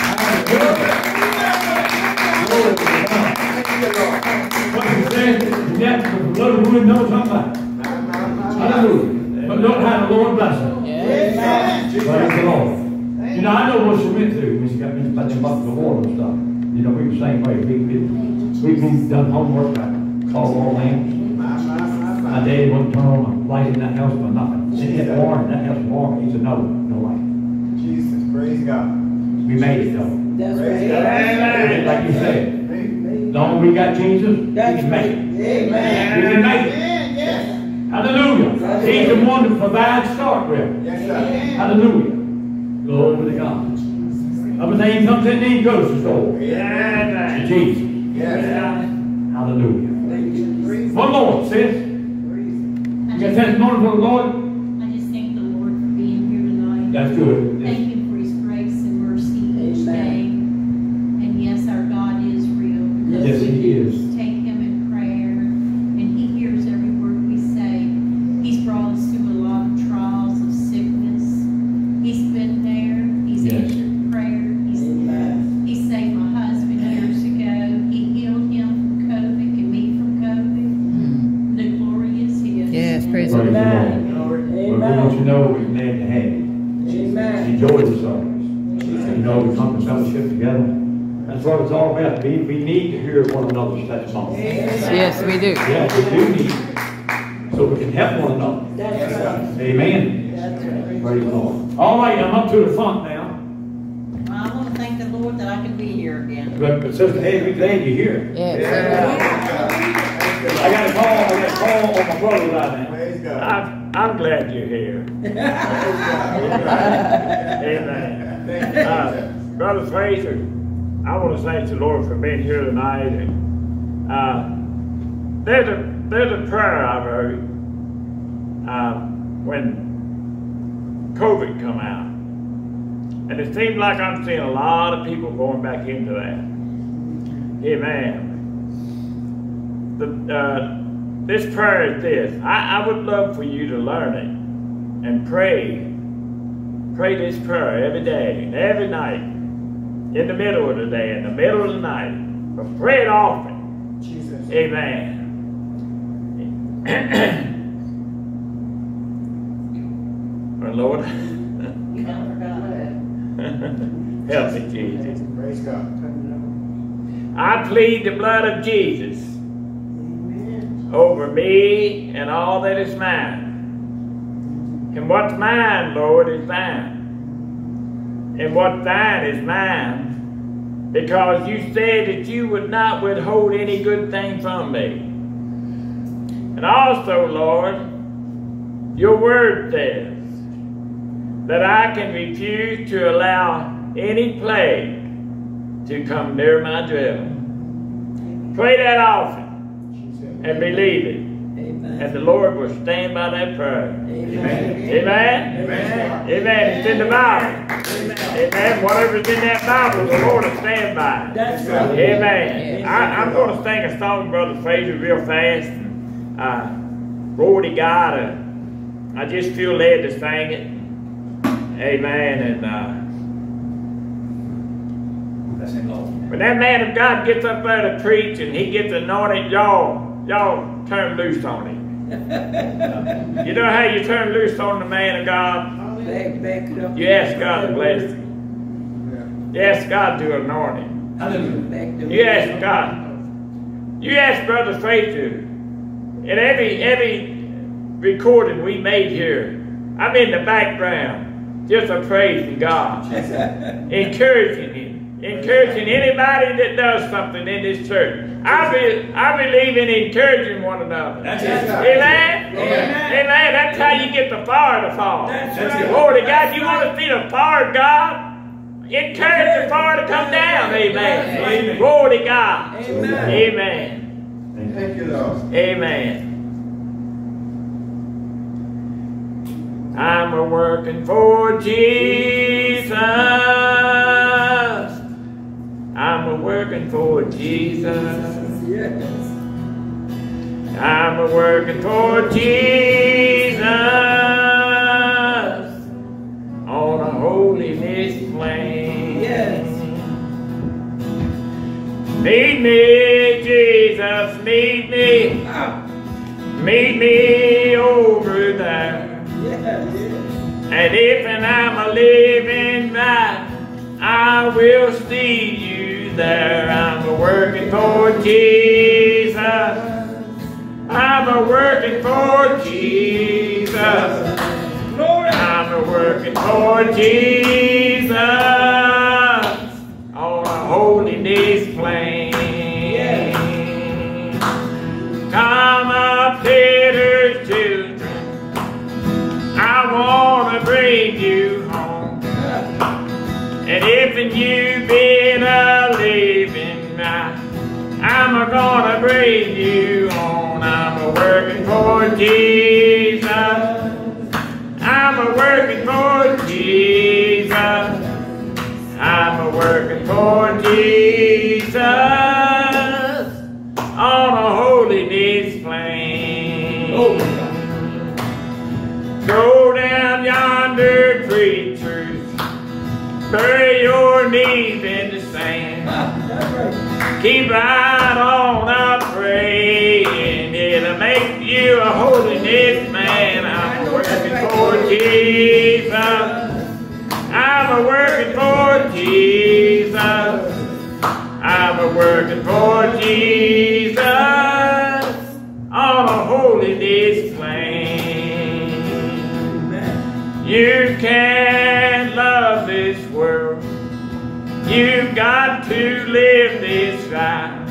What you said, that the little woman knows something about. Hallelujah. But don't have the Lord bless her. Praise the Lord. You know, I know what she went through when she got me about them buckets of water and stuff. You know, we were the same way. We, we, we, we done homework, I called all lamps. My daddy wouldn't turn on the light in that house for nothing. It had warm, that house was warm. He said, no, no light. Jesus, praise God. We made it though. That's Praise right. God. Like you said, Amen. as long as we got Jesus, we That's can make it. Amen. We can make it. Amen. Yes. Hallelujah. He's the one that provides start with. Yes, sir. Hallelujah. Glory to God. Everything comes in, then goes to store. Yeah, To Jesus. Yes. Hallelujah. One more, sis. You got testimony for the Lord? I just thank the Lord for being here tonight. That's good. Thank Him for His grace and mercy each day. And yes, our God is real. Yes, He is. What it's all about. We, we need to hear one another's testimony. Yes, we do. Yeah, we do need. So we can help one another. That's right. Amen. That's right. Praise the Lord. All right, I'm up to the front now. I want to thank the Lord that I can be here again. But, but Sister Hay, we glad you're here. Yes. I got a call, I got a call on my brother right now. Praise God. I'm, I'm glad you're here. (laughs) Amen. Thank you, Uh, Brother Fraser, I want to thank the Lord for being here tonight. And, uh, there's a there's a prayer I wrote uh, when COVID come out, and it seems like I'm seeing a lot of people going back into that. Amen. The, uh, this prayer is this. I, I would love for you to learn it and pray. Pray this prayer every day every night. In the middle of the day, in the middle of the night. But pray it often. Jesus. Amen. (coughs) Our Lord, Count for God. help me, Jesus. Praise God. I plead the blood of Jesus Amen. over me and all that is mine. And what's mine, Lord, is thine. And what's thine is mine. Because you said that you would not withhold any good thing from me. And also, Lord, your word says that I can refuse to allow any plague to come near my dwelling. Pray that often and believe it. Amen. And the Lord will stand by that prayer. Amen. Amen? Amen. Amen. It's in the Bible. Amen. Whatever's in that Bible, the Lord will stand by. That's right. Amen. I, I'm going to sing a song, Brother Fraser, real fast. Uh, glory to God. Uh, I just feel led to sing it. Amen. And uh, That's in law. when that man of God gets up there to preach and he gets anointed, y'all, y'all turn loose on him. You know how you turn loose on the man of God? Back, back it up. You ask God to bless him. You ask God to anoint him. Hallelujah. Back the You ask God. You ask Brother to. In every every recording we made here, I'm in the background, just a praising God, (laughs) encouraging him, encouraging anybody that does something in this church. I be, I believe in encouraging one another. That's it. Amen? Amen. Amen. That's how you get the fire to fall. That's That's right. Glory to God. You want to see the fire of God? Encourage the fire to come down. Amen. Amen. Glory to God. Amen. Amen. Thank you, Lord. Amen. I'm a working for Jesus. I'm a working for Jesus. Yes. I'm a working for Jesus on a holiness plane. Yes. Meet me, Jesus, meet me, Ah. meet me over there. Yes. And if and I'm a living right, I will see you there. I'm a working for Jesus. I'm a working for Jesus. I'm a working for Jesus a you on. I'm a working for Jesus. I'm a working for Jesus. I'm a working for Jesus on a holiness plane. Oh, Go down yonder, preachers. Bury your knees in the sand. Keep right on make you a holiness man. I'm working for Jesus. I'm a working for Jesus. I'm a working for Jesus on a holiness. Amen. You can't love this world. You've got to live this life.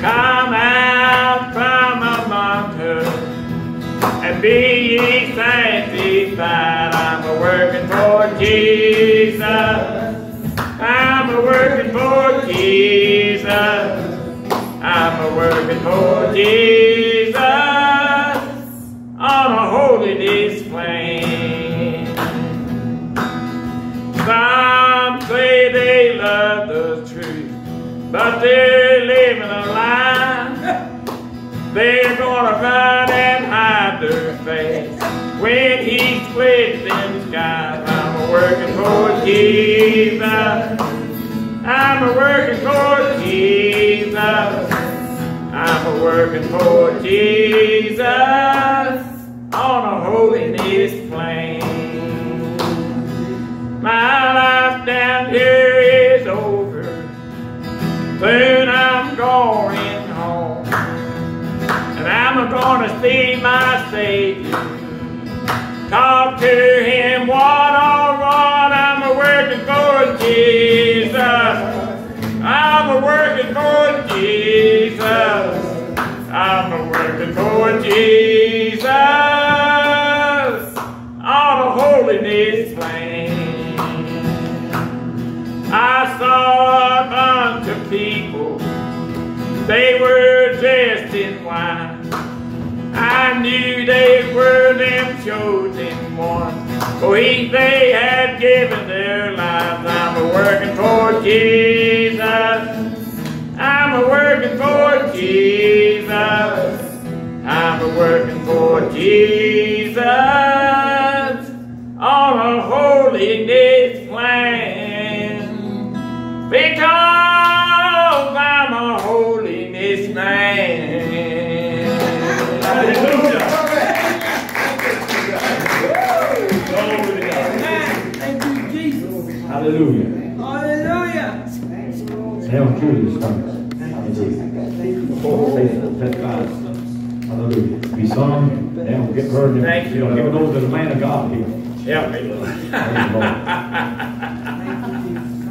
Come out be ye sanctified. I'm a working for Jesus. I'm a working for Jesus. I'm a working for Jesus on a holiness plane. Some say they love the truth, but they're living a lie. They're gonna run working for Jesus. I'm a working for Jesus. I'm a working for Jesus on a holiness plane. My life down here is over. Soon I'm going home. And I'm gonna see my Savior. Talk to him one for Jesus. I'm a working for Jesus. I'm a working for Jesus on a holiness plane. I saw a bunch of people, they were dressed in white. I knew they were them chosen ones, for each they had given their lives. I'm a working for Jesus. I'm a working for Jesus. I'm a working for Jesus on a holiness plan. Because I'm a holiness man. Now truly is coming. Hallelujah. Four faithful testifies. Hallelujah. We sung, now get heard. Thank you, Give it Lord. over to the man of God here. Help me, Lord. Praise the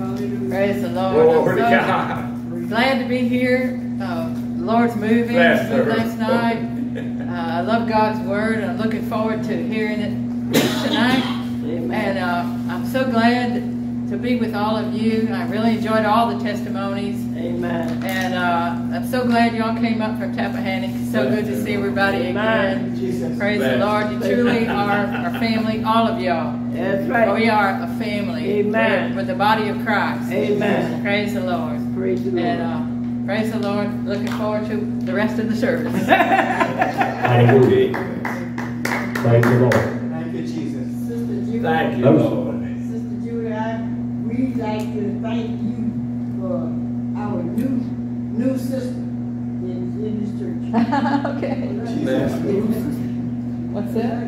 Lord. Praise the Lord. Glory to I'm so God. glad to be here. Uh, the Lord's moving Bless so her. last night. Uh, I love God's word and I'm looking forward to hearing it tonight. And uh, I'm so glad to be with all of you. I really enjoyed all the testimonies. Amen. And uh, I'm so glad y'all came up from Tappahannock. It's so good to see everybody Amen. again. Jesus. Praise the Lord. You truly (laughs) are our family, all of y'all. That's right. We are a family. Amen. With the body of Christ. Amen. Praise the Lord. Praise the And Lord. uh, praise the Lord. Looking forward to the rest of the service. (laughs) Hallelujah. Praise the Lord. Thank you, Jesus. Sister Judy. Thank you, Lord. Sister Judy, I, we'd like to thank you for our new, new sister in, in this church. (laughs) okay. Jesus. What's that?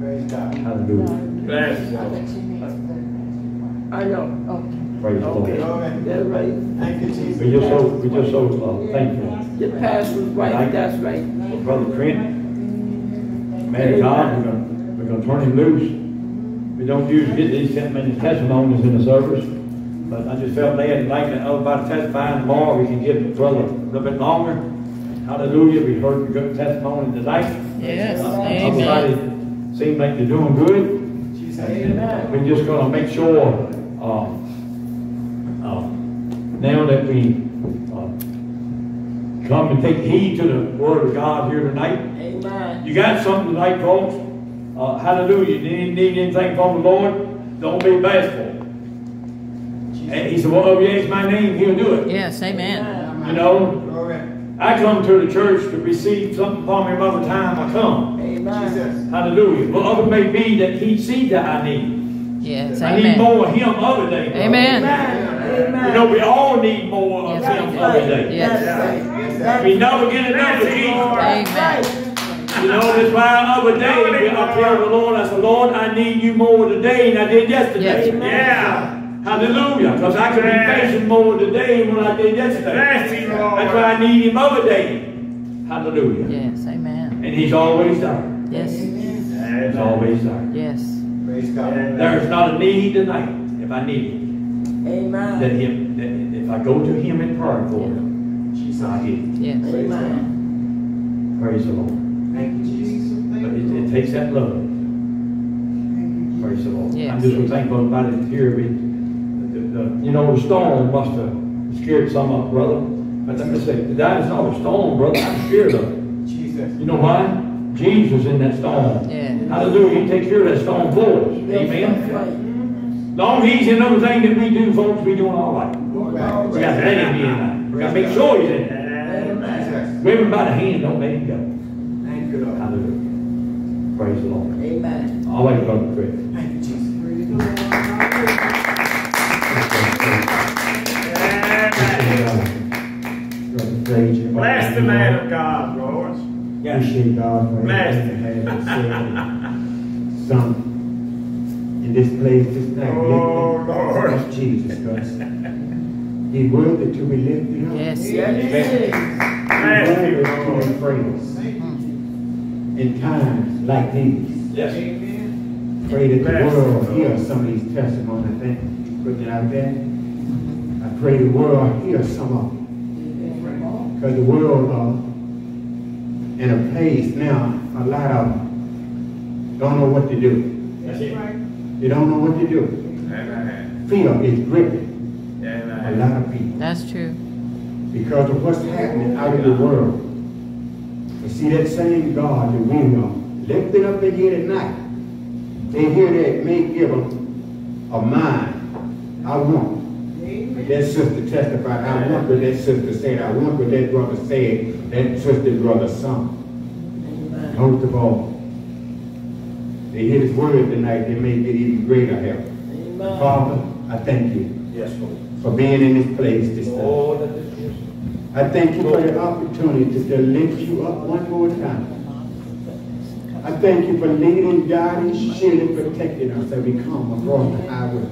Praise God. Hallelujah. Bless you, I Lord. think she means the. I know. Okay. Praise the Lord. Glory. That's right. Thank you, Jesus. We Jesus. just so, we just so uh, thankful. The pastor's right, that's right. for Brother Trent. Man of God, we're gonna, we're gonna turn him loose. We don't usually get these that many testimonies in the service, but I just felt led like that everybody testifying tomorrow, we can give the brother a little bit longer. Hallelujah, we heard a good testimony tonight. Yes. Uh, Amen. Everybody seemed like they're doing good. Jesus. Amen. We're just gonna make sure, uh, uh, now that we, uh, come and take heed to the word of God here tonight. Amen. You got something tonight, folks? Uh, hallelujah. You need, need anything from the Lord? Don't be bashful. And he said, well, oh, yes, my name, he'll do it. Yes. Amen. You know, I come to the church to receive something from him every time I come. Amen. Jesus. Hallelujah. Well, other may be that he sees that I need. Yes. I need more of him other day. brother. Amen. Amen. You know, we all need more of Yes, him other day. Yes. That's right. That's We never get enough of Jesus. Amen. You know, that's why other day I tell the Lord, I said, Lord, I need you more today than I did yesterday. Yes. Yeah. Hallelujah. Because I could be facing more today than I did yesterday. Bless you, Lord. That's why I need him other day. Hallelujah. Yes. Amen. And he's always there. Yes. He's always there. Yes. Praise God. There's not a need tonight, if I need him, Amen. that Amen. him, that if I go to him in prayer for him, Jesus. I get it. Yes. Amen. Praise the Lord. Thank you, Jesus. But it, it takes that love. Praise the Lord. Yes. I'm just so thankful about it here. We, the, the, you know, the storm must have scared some up, brother. But let me say, that is not a storm, brother. I'm scared of it. Jesus. You know why? Jesus in that storm. Yeah. Hallelujah. He take care of that storm for us. Amen. Long as he's in everything that we do, folks, we doing all right. We got to let him be in that. We got to make sure he's in there. Jesus. Grab him by the hand, don't let him go. Thank you, Lord. Hallelujah. Praise the Lord. Amen. All right, brother Chris. Thank you, Jesus. Brother Frazier. Bless the man of God, Lord. Yes. Appreciate God for Bless. everything that has been said. Some in this place this night. Oh, Lord. up Jesus Christ. He's worthy to be lifted up. Yes. Bless He's you, worthy to Lord. be praised. In times like these. Yes. Amen. Pray that the Bless world you, hear some of these testimonies. I think he's putting it out there. I pray the world hear some of them. Because the world uh, in a place now, a lot of them don't know what to do. That's it. They don't know what to do. Amen. Fear is gripping a lot of people That's true. because of what's happening out in the world. You see that same God that we know lifted up in here tonight. They hear that may give them a mind. I want. But that sister testified, I want what that sister said. I want what that brother said. That sister brother sung. Most of all, they hear his word tonight, they may get even greater help. Father, I thank you Yes, Lord. for being in this place this time. Oh, that is yes. I thank you for the opportunity to lift you up one more time. I thank you for leading, guiding, shielding, protecting us as we come across the highway.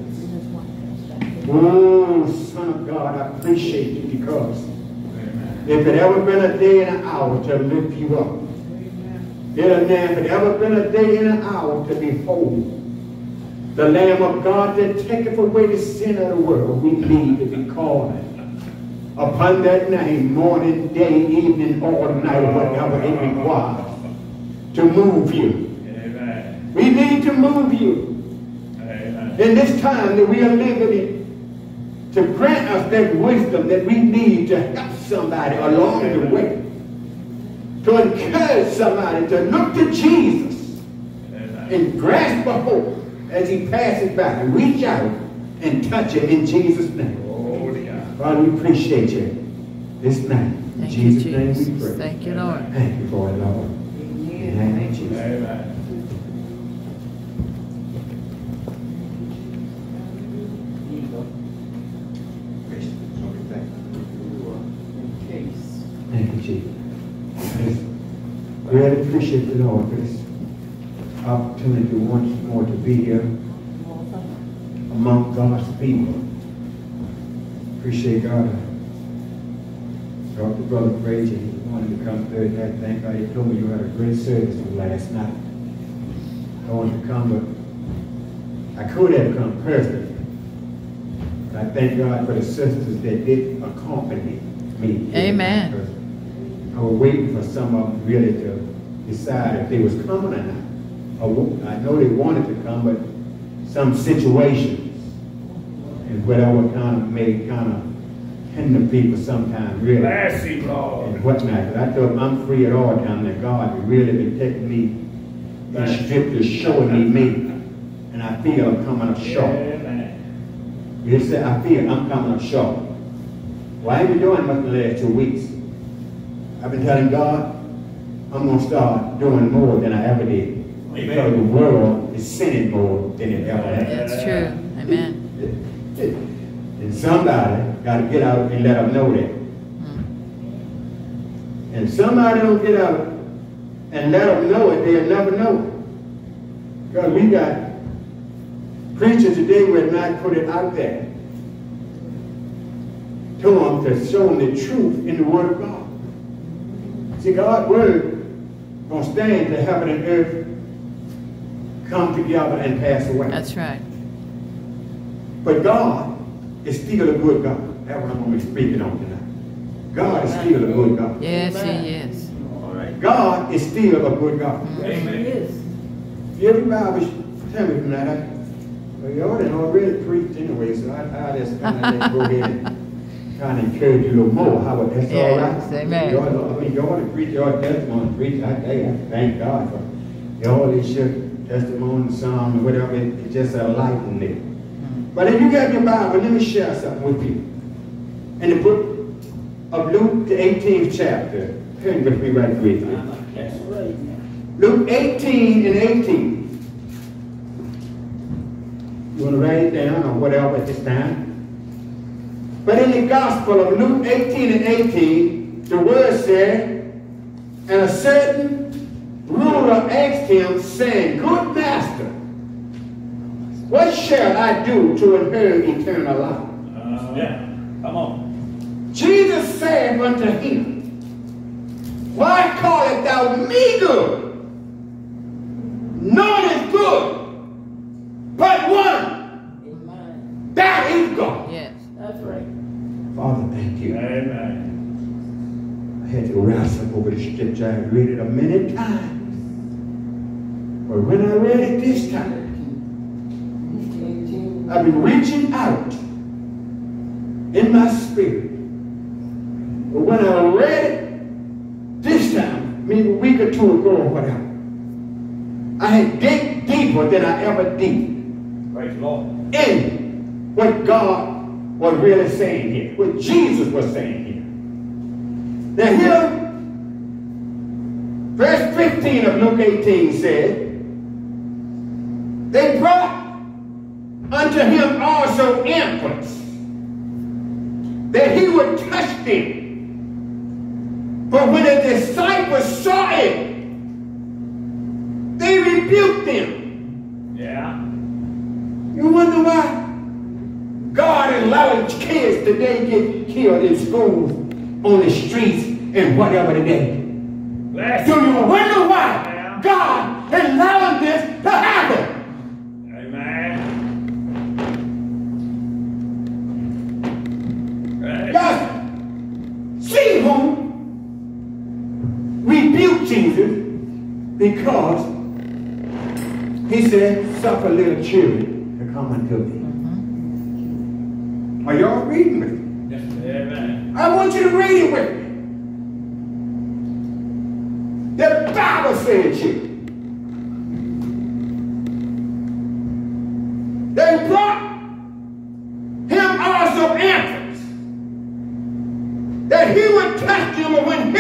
Oh, Son of God, I appreciate you because if it ever been a day and an hour to lift you up, if it ever been a day and an hour to behold the Lamb of God that taketh away the sin of the world, we need to be called upon that name morning, day, evening, all night, whatever it requires to move you. Amen. We need to move you Amen. in this time that we are living in to grant us that wisdom that we need to help somebody along the way. To encourage somebody to look to Jesus Amen. and grasp a hold as he passes by. Reach out and touch it in Jesus' name. Father, we appreciate you this night. In Thank you, Jesus' name we pray. Thank you, Lord. Thank you for it, Lord. In the name of Jesus. Amen. Thank you, Jesus. We really appreciate the Lord for this opportunity once more to be here among God's people. Appreciate God. Talked to Brother Frazier. He wanted to come Thursday. I thank God. He told me you had a great service on last night. I wanted to come, but I could have come personally. But I thank God for the sisters that did accompany me. Amen. I was waiting for some of them really to decide if they was coming or not. I know they wanted to come, but some situations and whatever kind of made kind of hinder people sometimes really Bless you, Lord. and whatnot. But I thought I'm free at all time that God has really been taking me in scripture, showing me me. And I feel I'm coming up short. Amen. You say, I feel I'm coming up short. Well, I ain't been doing much the last two weeks. I've been telling God, I'm going to start doing more than I ever did. Because the world is sinning more than it ever has. That's true. Amen. And somebody got to get out and let them know that. Mm. And somebody don't get out and let them know it, they'll never know. it. Because we got preachers today will not put it out there to them to show them the truth in the Word of God. See, God's Word gonna stand to heaven and earth come together and pass away. That's right. But God is still a good God. That's what I'm going to be speaking on tonight. God is still a good God. Yes, He is. All right. God is still a good God. Mm. Amen. Everybody tell me tonight, I, well, you already already preached anyway, so I, I just kind of go ahead and kind of encourage you a little more. How about that's all right? Yes, amen. You ought, I mean, you ought to preach your testimony, preach. I tell you, I thank God for you all this your testimony, psalm, and whatever. It, it just a light in there. But if you got your Bible, let me share something with you. In the book of Luke, the 18th chapter, turn with me right. Yes. Luke 18 and 18. You want to write it down or whatever at this time? But in the Gospel of Luke 18 and 18, the word said, and a certain ruler asked him, saying, Good master, what shall I do to inherit eternal life? Uh, yeah. Come on. Jesus said unto him, Why callest thou me good? None is good, but one, Amen. that is God. Yes. That's right. Father, thank you. Amen. I had to wrestle over the scripture. I read it a many times. But when I read it this time, I've been reaching out in my spirit. But when I read it this time, maybe a week or two ago or whatever, I had dig deeper than I ever did Praise the Lord. in what God was really saying here, what Jesus was saying here. Now here, verse 15 of Luke 18 said, They brought unto him also infants, that he would touch them. But when the disciples saw it, they rebuked them. Yeah. You wonder why God allowing kids today get killed in schools, on the streets, and whatever today. Do you wonder why God allowing this to happen? Because he said, suffer little children to come unto me. Are y'all reading with me? Yes. Amen. I want you to read it with me. The Bible said you. They brought him also infants that he would touch them when his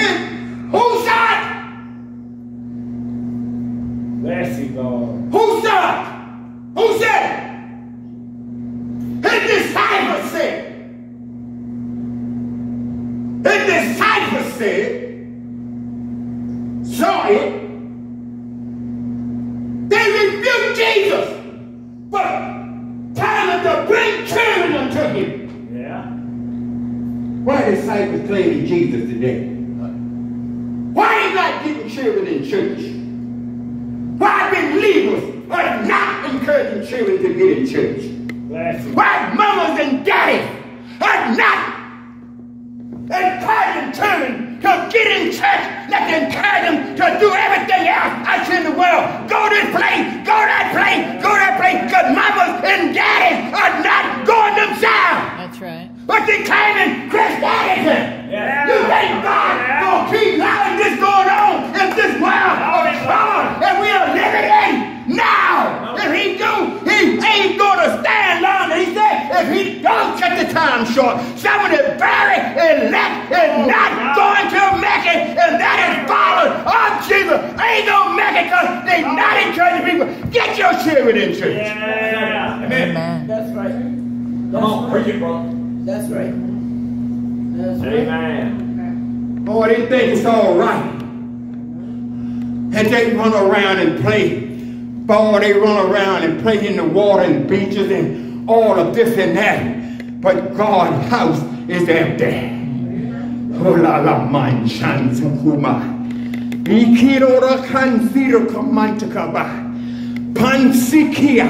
it. They rebuked Jesus, but telling to bring children unto him. Yeah. Why are disciples claiming Jesus today? Why is not getting children in church? Why believers are not encouraging children to get in church? Why mamas and daddies are not encouraging children to get in church, let them encourage them to do everything else out here in the world. Go this place, go that place, go that place, because mamas and daddies are not going themselves. That's right. But they claiming Christianity. Yeah. You think God Yeah. gonna keep allowing this going on in this world of trouble that we are living in now? If he do, he ain't gonna stand long. He said, if he don't cut the time short, someone is buried and left and not going to make it, and that is followers of Jesus. Ain't gonna make it because they not encouraging people. Get your children in church. Yeah. Amen. Amen. That's right. Come on, preach it, brother. That's right. That's right. Amen. Oh, they think it's all right. And they run around and play ball. They run around and play in the water and beaches and all of this and that. But God's house is empty. Oh la la man chance kuma. Ikirora kansiro kamantakaba. Pansikia.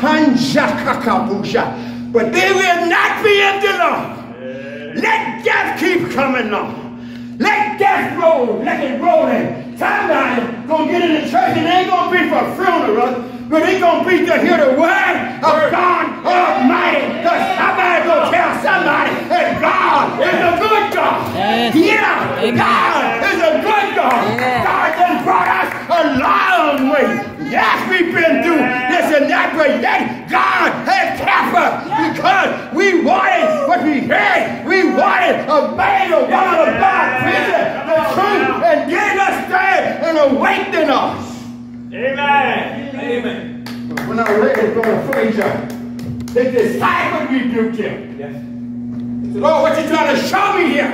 Hanjakakabusha. But they will not be empty long. Let death keep coming on. Let death roll, let it roll in. Somebody gonna get in the church and it ain't gonna be for a funeral, but it's gonna be to hear the word of God Almighty. Cause somebody gonna tell somebody that God is a good God. Yes. Yeah, Amen. God is a good God. Amen. God has brought us a long way. Yes, we've been through this and that, but yet God has kept us because we wanted what we had. We wanted a man or woman of God preaching the truth and getting us there and awakening us. Amen. Amen. When I read it, going to praise you, the disciples rebuked him. Yes. Said, Lord, what you trying to show me here?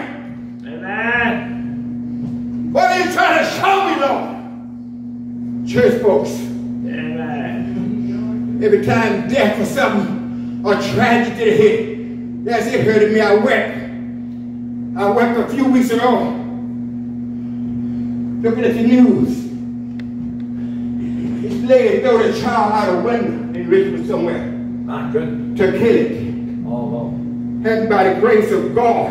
Amen. What are you trying to show me, Lord? Church folks, Amen. every time death or something or tragedy hit, that's it hurted me. I wept. I wept a few weeks ago. Looking at the news. This lady threw the child out a window in Richmond somewhere My goodness. to kill it. Oh, Lord. And by the grace of God,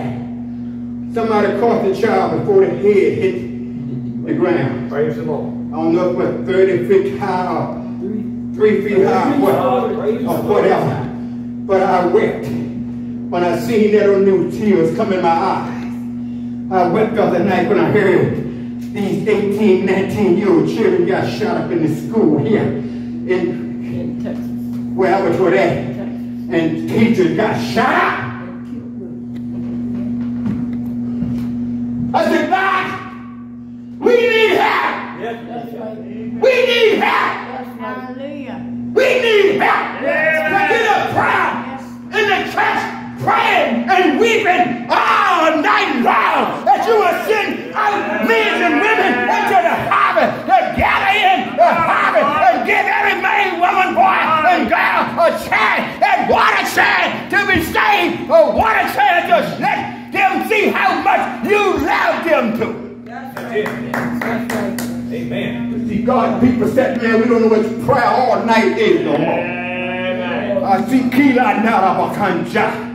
somebody caught the child before the head hit the ground. Praise the Lord. I don't know if it was 30 feet high or three feet high or what, or whatever. But I wept when I seen that on new tears come in my eyes. I wept the other night when I heard these 18, 19 year old children got shot up in the school here in In Texas. where I was at. And teachers got shot up. I said, God, we need help. We need help. We need help. Let's get a prayer in the church, praying and weeping all night long people said, man, we don't know what prayer all night is no more. I see Kila Narabakanja.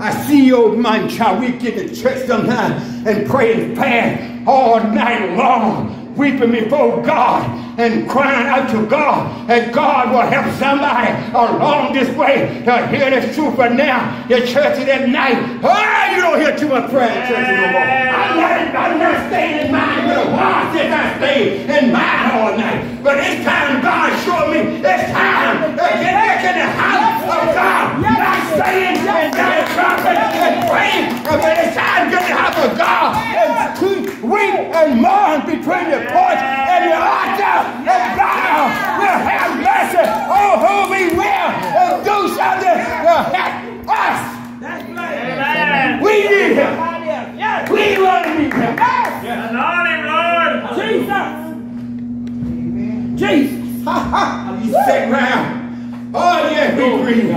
I see old man child. We get to church sometime and pray and fast all night long, weeping before God and crying out to God. And God will help somebody along this way to hear this truth. But now, your church is at night. Oh, you don't hear too much prayer in church no more. I'm not, I'm in mine, but while since I stay in mine all night. But it's time God showed me it's time to get back in the house of God. Not staying and not trumpet and praying, but it's time to get in the house of God and weep and mourn between the porch and the altar. And God will have mercy on whom He will and do something to help us. We need Him. Yes. We really need Him. Anoint him, Lord. Jesus. Ha ha! You sit round. Oh yeah, we grieve.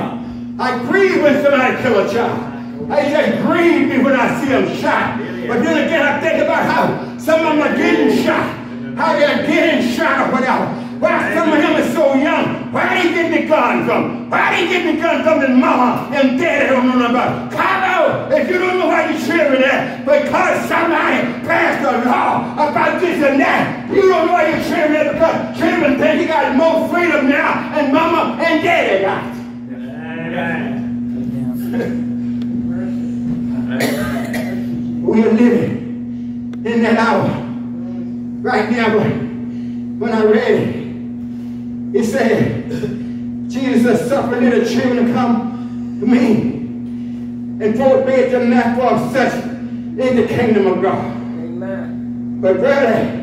I grieve when somebody kill a child. I just grieve me when I see them shot. But then again, I think about how some of them are getting shot. How they're getting shot or whatever. Why some of them are so young? Why are they getting the gun from? Where are they getting the gun from? The mama and daddy don't know nothing about. Carlo, if you don't know why your children there, because somebody passed a law about this and that, you don't know why your children there because children think you got more freedom now and mama and daddy got. Amen. (laughs) We are living in that hour. Right now, when, when I read it, it said, Jesus suffered little children to come to me and forbid them not for such in the kingdom of God. Amen. But brother,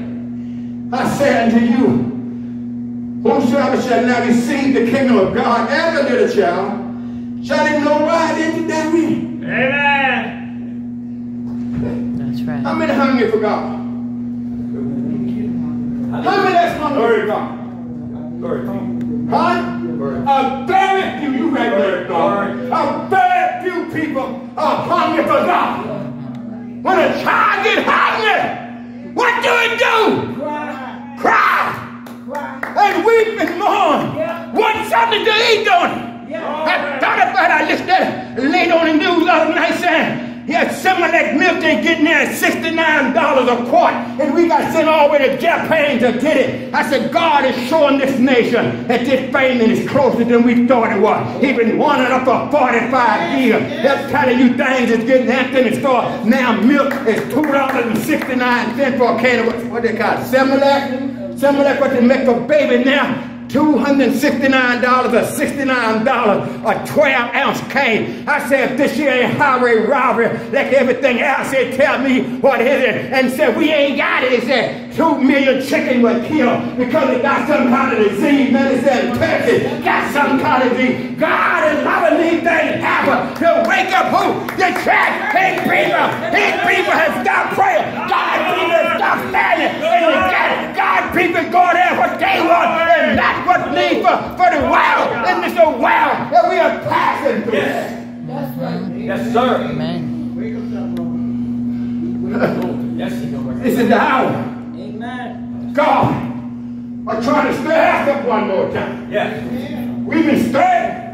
I say unto you, whosoever shall not receive the kingdom of God as a little child, shall in no wise enter therein. Amen. That's right. How many hungry for God? How many that's hungry for God? Glory to you. Huh? A very few, you right there, God. A very few people are hungry for God. When a child get hungry, what do it do? Cry. Cry Cry. and weep and mourn. Want something to eat on it. Yeah. I thought about it. I listened to uh, it late on the news last night saying, yeah, some of that milk they getting there at $69 a quart, and we got sent all the way to Japan to get it. I said, God is showing this nation that this famine is closer than we thought it was. He been wanting up for 45 years. They're telling you things is getting the store. Now milk is $2.69 for a can of what, what they call it, Similac? Similac what they make for baby now. $269 or $69 a 12 ounce cane. I said, if this year ain't highway robbery like everything else, they tell me what is it. And said, we ain't got it. They said, two million chicken were killed because they got some kind of disease. Man, they said, Turkey got some kind of disease. God is loving these things happen to wake up who? The church. His people. His people have stopped praying. God, people outstanding. And the God, God people go there what they want and not what need for, for the world. And it's a world that we are passing through. Yes, sir. Amen. Yes, This is the hour. Amen. God, I'm trying to stir us up one more time. yes. We've been stirred,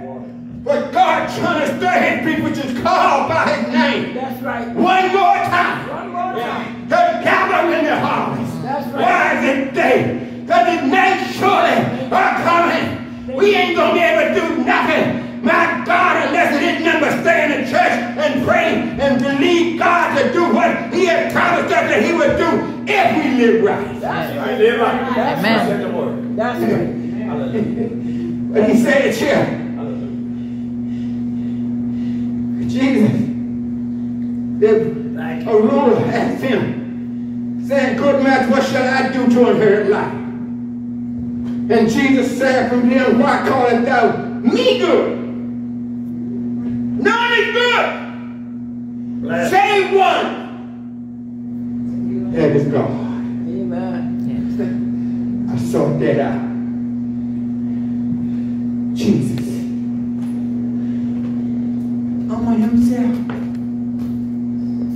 but God trying to stir his people just call by his name. That's right. One more time. One more time. To gather in the harvest. That's right. Why is it day? Because his name surely are coming. We ain't going to be able to do nothing. My God, unless it is number stay in the church and pray and believe God to do what he had promised us that he would do if we live right. That's right. Live right. Amen. Said the word. That's right. Hallelujah. (laughs) But he said it here. Hallelujah. Jesus, the a ruler asked him, saying, Good master, what shall I do to inherit life? And Jesus said from him, Why callest thou me good? None is good, Bless. save one. That is God. Amen. (laughs) I sought that out. Jesus. Humbled himself. You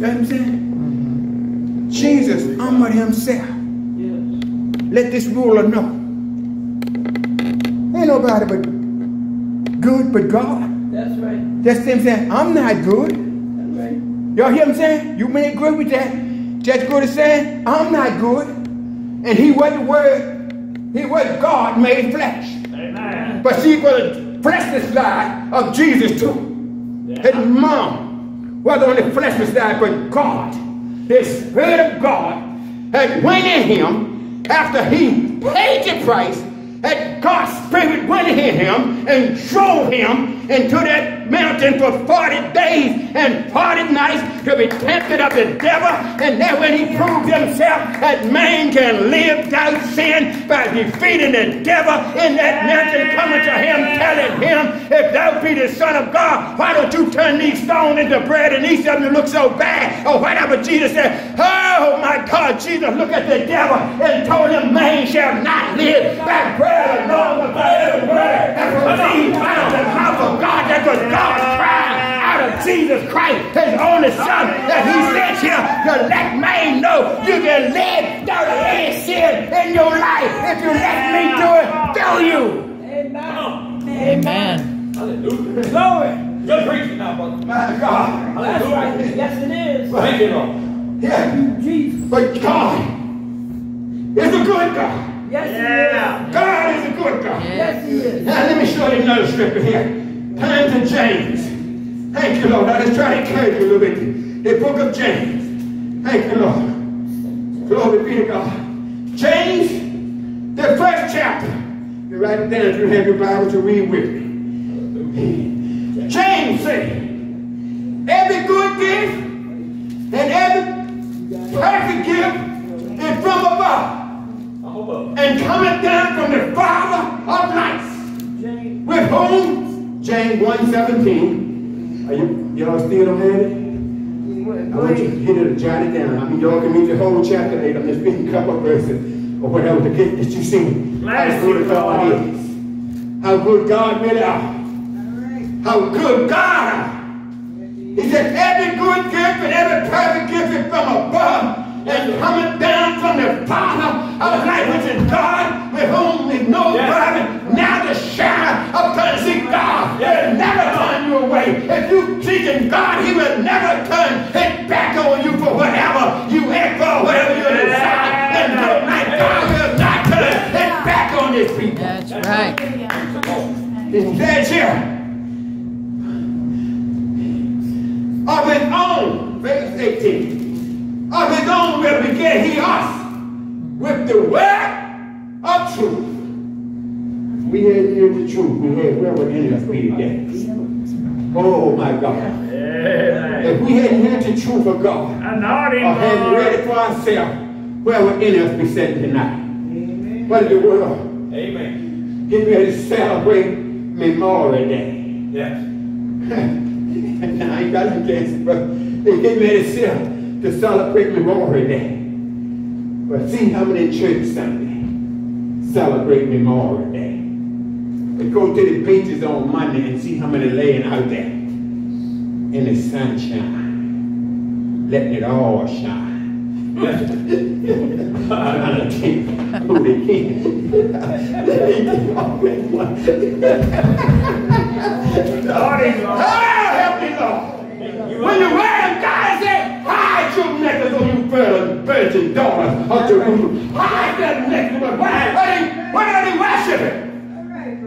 know what I'm saying? Jesus humbled himself. Yes. Let this ruler know. Ain't nobody but good but God. That's right. That's him saying, I'm not good. That's right. Y'all hear him saying? You may agree with that. Just good as saying, I'm not good. And he was the word, he was God made flesh. Amen. But see, for the fleshly side of Jesus too. His mom was on the fleshly side, but God, the Spirit of God, had went in him after he paid the price. Had God's Spirit went in him and drove him into that mountain for 40 days and 40 nights to be tempted of the devil. And then when he proved himself that man can live without sin by defeating the devil in that mountain, coming to him, telling him, if thou be the Son of God, why don't you turn these stones into bread and eat something that looks so bad? Or whatever Jesus said, oh my God, Jesus looked at the devil and told him, man shall not live by bread alone, but by every word that proceeds out of the of God. That was God's cry out of Jesus Christ, his only son, that he sent here to let man know you can live without any sin in your life if you let me do it through you. Amen. Amen. Hallelujah. Glory. Good preaching now, brother. My God. That's right. Yes, it is. Thank you, Lord. Yeah. Jesus. But God is a good God. Yes, Yeah. God is a good God. Yes, he is. Now let me show you another scripture here. Turn to James. Thank you, Lord. I just try to encourage you a little bit. The book of James. Thank you, Lord. Glory be to God. James, the first chapter. You write it down if you have your Bible to read with me. James said, every good gift and every perfect gift is from above and cometh down from the Father of lights, with whom, James 1.17, are you, y'all still on it? I want you to get it and jot it down. I mean, y'all can read the whole chapter later. I'm just reading a couple of verses or whatever to get that you see how good God is. How good God really are. How good God are. He said, every good gift and every perfect gift is from above and coming down from the Father of life, which is God, with whom is no Yes. Private, now the shadow of turn. See, God Yes. will never turn you away. If you seeking God, He will never turn it back on you for whatever you ask for, whatever you desire. And tonight, God will not turn it back on His people. That's right. It says here, of his own, verse 18, of his own will begin he us with the word of truth. We had hear the truth. We had where would any of us be today? Oh my God. If we hadn't heard the truth of God, or read it for ourselves, where would any of us be sitting tonight? Amen. What in the world? Amen. Getting ready to celebrate Memorial Day. Yes. (laughs) and I ain't got no guess, but they getting ready to, sell, to celebrate Memorial Day. But see how many church Sunday celebrate Memorial Day. They go to the beaches on Monday and see how many laying out there in the sunshine, letting it all shine. When the word of God said, hide your necklace on you virgin, virgin daughters of Jerusalem. Hide that necklace. Why? Are they worshiping?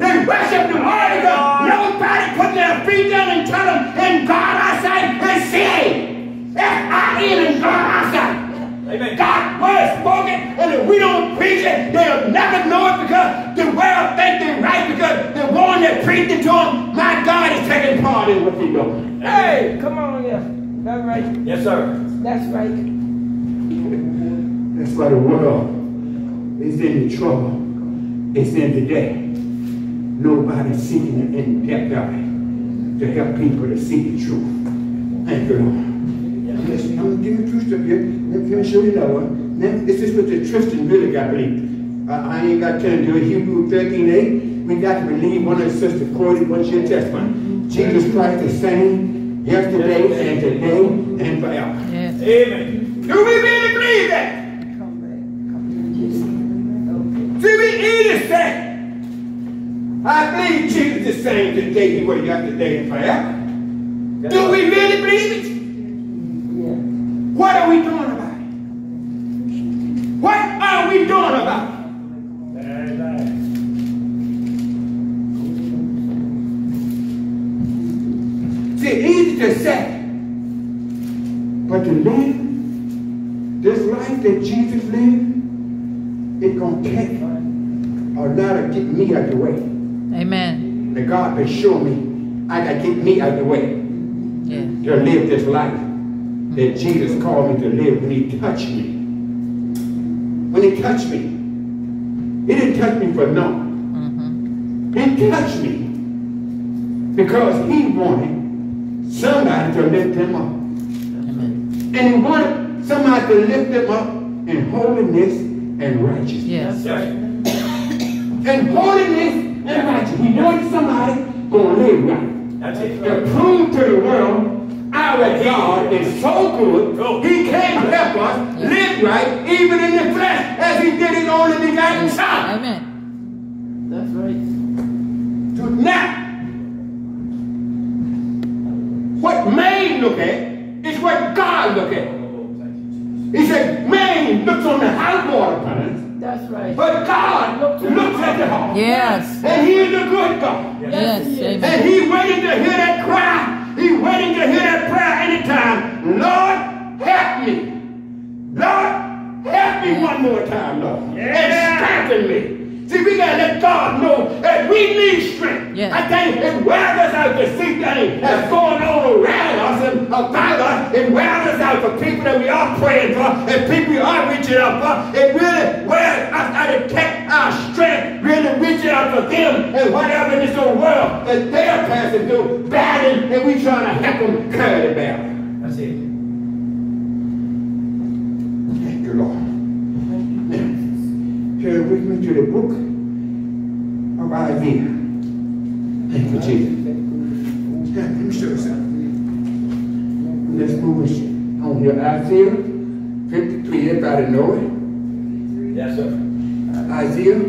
They worship the word of God. Nobody put their feet down and tell them, in God I say, and say, F-I-N in God I say. Amen. God word spoken, and if we don't preach it, they'll never know it because the world think they're right because the one that preached it to them, my God is taking part in what they're doing. Hey, come on, yeah. That's right. Yes, sir. That's right. That's why the world is in the trouble. It's in the day. Nobody's seeking the in depth of to help people to see the truth. Thank you, Lord. Listen, I'm gonna give you two stuff here. Let me show you another one. Now, this is what the Christian really got to believe. I, I ain't got time to do it. Hebrew 13 8. We got to believe one of the sisters quoted one your testimony. Jesus Christ the same yesterday and today and forever. Yes. Amen. Do we really believe that? See, we easy say, I believe Jesus is same today he was yesterday and forever. Do we really believe it? What are we doing about it? What are we doing about it? See, easy to say, but to live this life that Jesus lived, it's going to take a lot of getting me out the way. Amen. And God been showing me I got to get me out of the way Yeah. to live this life that Jesus called me to live when he touched me. When he touched me, he didn't touch me for nothing. Mm-hmm. He touched me because he wanted somebody to lift him up. Amen. And he wanted somebody to lift him up in holiness and righteousness. Yes. And holiness and righteousness. He wanted somebody going to live right. That's it. to prove to the world our God is so good, He can help us live right, even in the flesh, as He did His only begotten Son. Amen. That's right. To not what man look at is what God look at. Oh, he said, man looks on the outward appearance, That's right. but God looks at the heart. Yes. And He is a good God. Yes. And he waiting to hear that cry. He waiting to hear that prayer anytime. Lord, help me. Lord, help me one more time, Lord. And strengthen me. See, we gotta let God know that we need strength. Yes. I tell you, it wears us out to see things that's going on around us and about us. It wears us out for people that we are praying for and people we are reaching out for. It really wears us out to take our strength, really reaching out for them and whatever in this old world that they are passing through, battling, and we trying to help them carry the battle. That's it. Thank you, Lord. Now, turn with me to the book of Isaiah. Thank you, Jesus. Now, let me show you something. Let's move on here. Isaiah 53, everybody know it. Yes, sir. Isaiah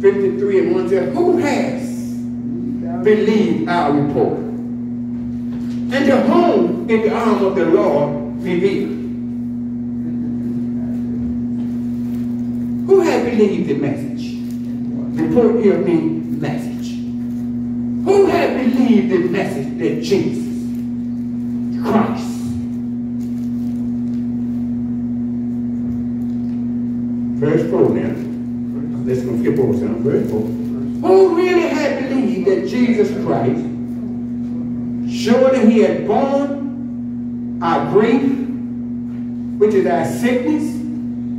53 and 1 says, Who has believed our report? And to whom in the arm of the Lord revealed? Believed the message? Report here means message. Who has believed the message that Jesus Christ Verse 4 now. Let's go skip over some. Verse 4. Who really had believed that Jesus Christ, surely he had borne our grief, which is our sickness,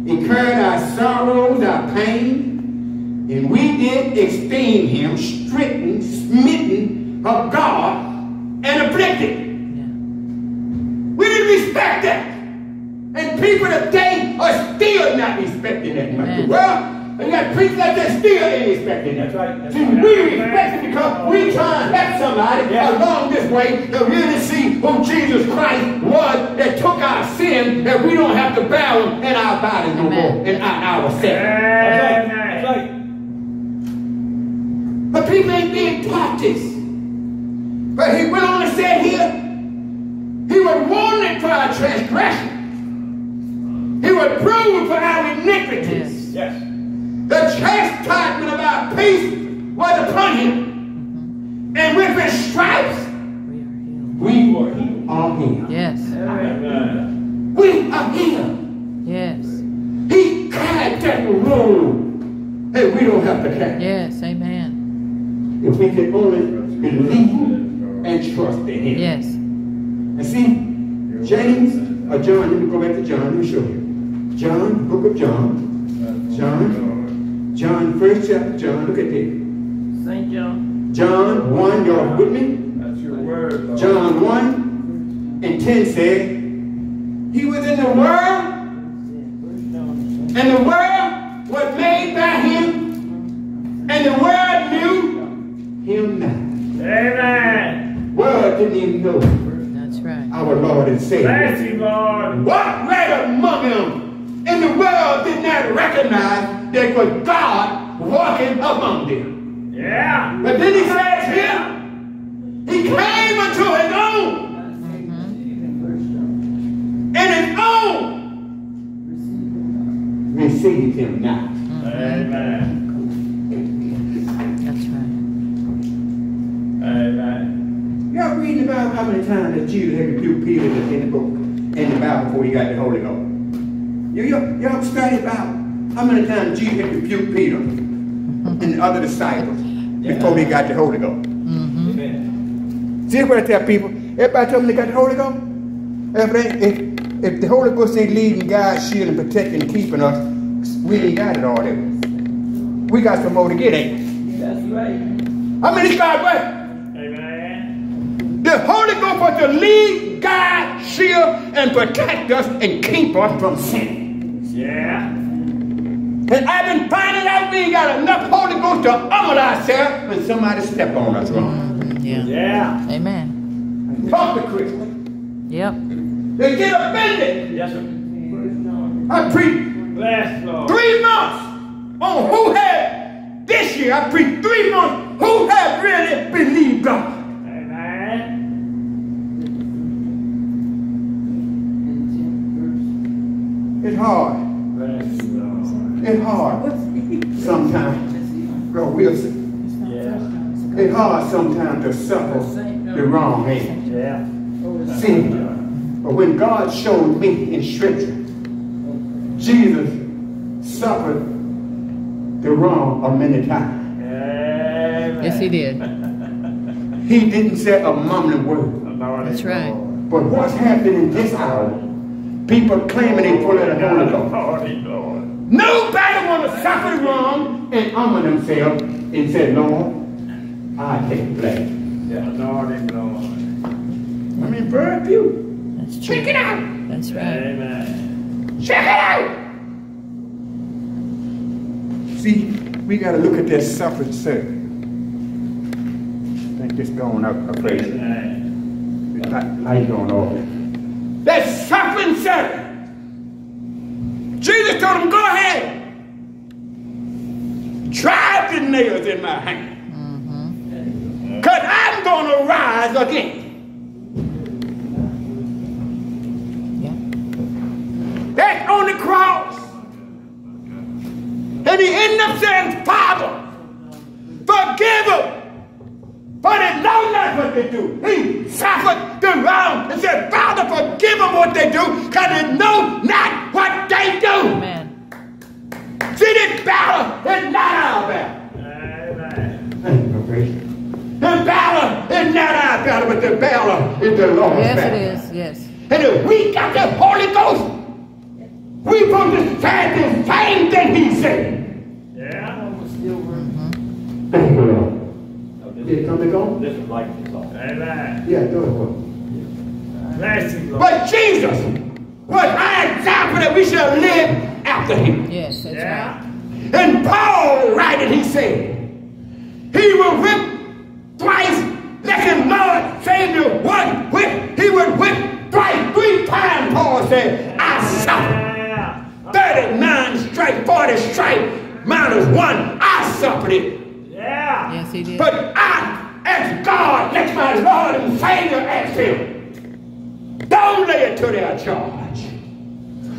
incurred our sorrows, our pain, and we did esteem him stricken, smitten of God, and afflicted. We didn't respect that. And people today are still not respecting that much. Amen. Well, and got preachers out there still ain't expecting that. That's right, that's See, right. we expect it because we trying to help somebody Yeah. along this way to really see who Jesus Christ was that took our sin that we don't have to bear them in our bodies no Amen. more, in our, ourselves. That's right. Amen. That's right. But people ain't being taught this. But he went on and said here, he was wounded for our transgression. He was bruised for our iniquities. Yes. Yes. The chastisement of our peace was upon him. And with his stripes, We are healed. we were healed. Yes. Amen. We are healed. Yes. He carried that road. Hey, we don't have to carry. Yes. Amen. If we can only believe and trust in him. Yes. And see, James or John, let me go back to John, let me show you. John, book of John. John. John, first chapter, John, look at this. St. John. John 1, y'all with me? That's your word, Lord. John 1 and 10 said, He was in the world, and the world was made by him, and the world knew him not. Amen. World didn't even know That's right. our Lord and Bless Savior. you, Lord. What right among them in the world did not recognize that was God walking among them? Yeah. But then he says here, he came unto his own, and his own received him not. Amen. That's right. Amen. Y'all reading about how many times that Jesus had rebuked Peter in the, in the book, in the Bible before he got the Holy Ghost. You, y'all, y'all study about how many times Jesus had rebuked Peter and the other disciples before they got the Holy Ghost. Amen. See what I tell people? Everybody tell them they got the Holy Ghost? If, they, if, if the Holy Ghost ain't leading, God, shielding, protecting, and keeping us, we ain't got it all there. We got some more to get at. That's right. How many God what? Amen. The Holy Ghost was to lead, guide, shield, and protect us and keep us from sin. Yeah. And I've been finding out we ain't got enough Holy Ghost to humble ourselves when somebody step on us wrong. Yeah. Yeah. Amen. Talk to Christians. Yep. They get offended. Yes, sir. I preached Bless, Lord. three months on who had, this year I preached three months, who had really believed God. Amen. It's hard. Bless Lord. It's hard sometimes. Bro Wilson. Yeah. It's hard sometimes to suffer the wrong hand. Yeah. See, but when God showed me in Scripture, Jesus suffered the wrong a many times. Amen. Yes, he did. (laughs) He didn't say a mumbling word. The Lord That's right. But what's happening in this hour? People claiming they full of the Holy The Ghost. Lord is Lord. Nobody want to suffer the wrong and humble themselves and say, Lord, I take blame. The Lord is Lord. I mean, very few. That's true. Check it out. That's right. Amen. Check it out. See, we got to look at that suffering servant. I think this going up a place. Amen. How you going over? That suffering servant. Jesus told him, go ahead. Drive the nails in my hand. Mm-hmm. Because I'm going to rise again. Yeah. That's on the cross. And he ended up saying, Father, forgive them. For they know not what they do. He suffered the wrong and said, Father, forgive them what they do, because they know not what they do. Amen. See, this battle is not our battle. Amen. The battle is not our battle, but the battle is the Lord's Yes, battle. it is. Yes. And if we got the Holy Ghost, we supposed to say the same thing he said. Yeah. Thank you, Lord. Did come to go? This is like this. Amen. Yeah, go ahead. Bless you, Lord. But Jesus was our example that we shall live after. after him. Yes, that's Yeah. right. And Paul writed, he said, he will whip twice, let him Lord Savior one whip, he would whip twice, three times, Paul said, I suffered. 39 stripes, 40 stripes, minus one, I suffered it. Yeah. Yes, he did. But I asked God, let my Lord and Savior ask him. Don't lay it to their charge.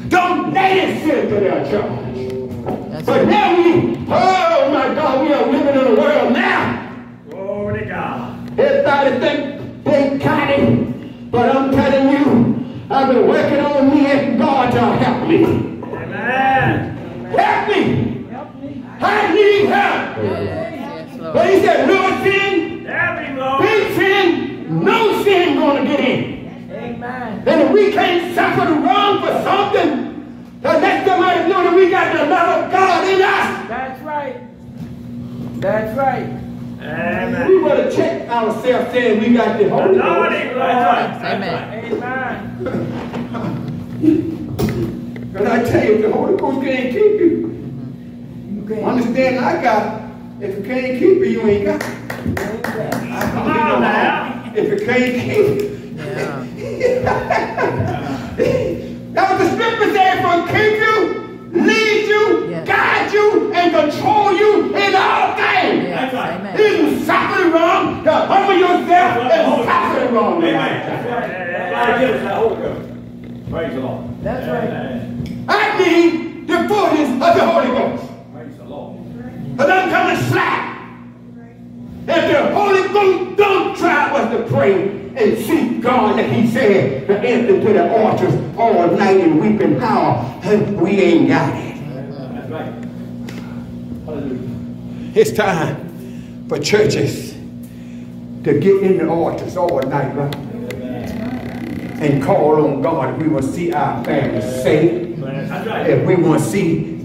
Don't lay it sin to their charge. That's But right. now we, oh my God, we are living in a world now. Glory to God. Everybody think they got it. But I'm telling you, I've been working on me and God to help me. Amen. Help me. I need help. Yes, yes, But he said, little sin, Help him, Lord. big sin, no sin gonna get in. Amen. And if we can't suffer the wrong for something, to let somebody know that we got the love of God in us, That's right. That's right. Amen. We Amen. better check ourselves saying we got the Holy Lord, Ghost. Lord. That's Amen. Amen. But I tell you, the Holy Ghost can't keep you. You can't. Understand, I got it. If it can't keep you, you ain't got it. Come on now. If it can't keep you. Yeah. That was the scripture said for keep you, lead you, Yes. guide you, and control you in all things. Yes, right. amen. Isn't suffering wrong to humble yourself and suffering wrong? Amen. That's right. That's why I give us that Holy Ghost. Praise the Lord. That's right. I need the fullness of the Holy Ghost. Lord. But I'm coming slack. If the Holy Ghost don't try us to pray and seek God, like He said, to enter to the altars all night and weep and howl, we ain't got it. That's right. Hallelujah. It's time for churches to get in the altars all night long and call on God. We will see our families saved. If we want to see,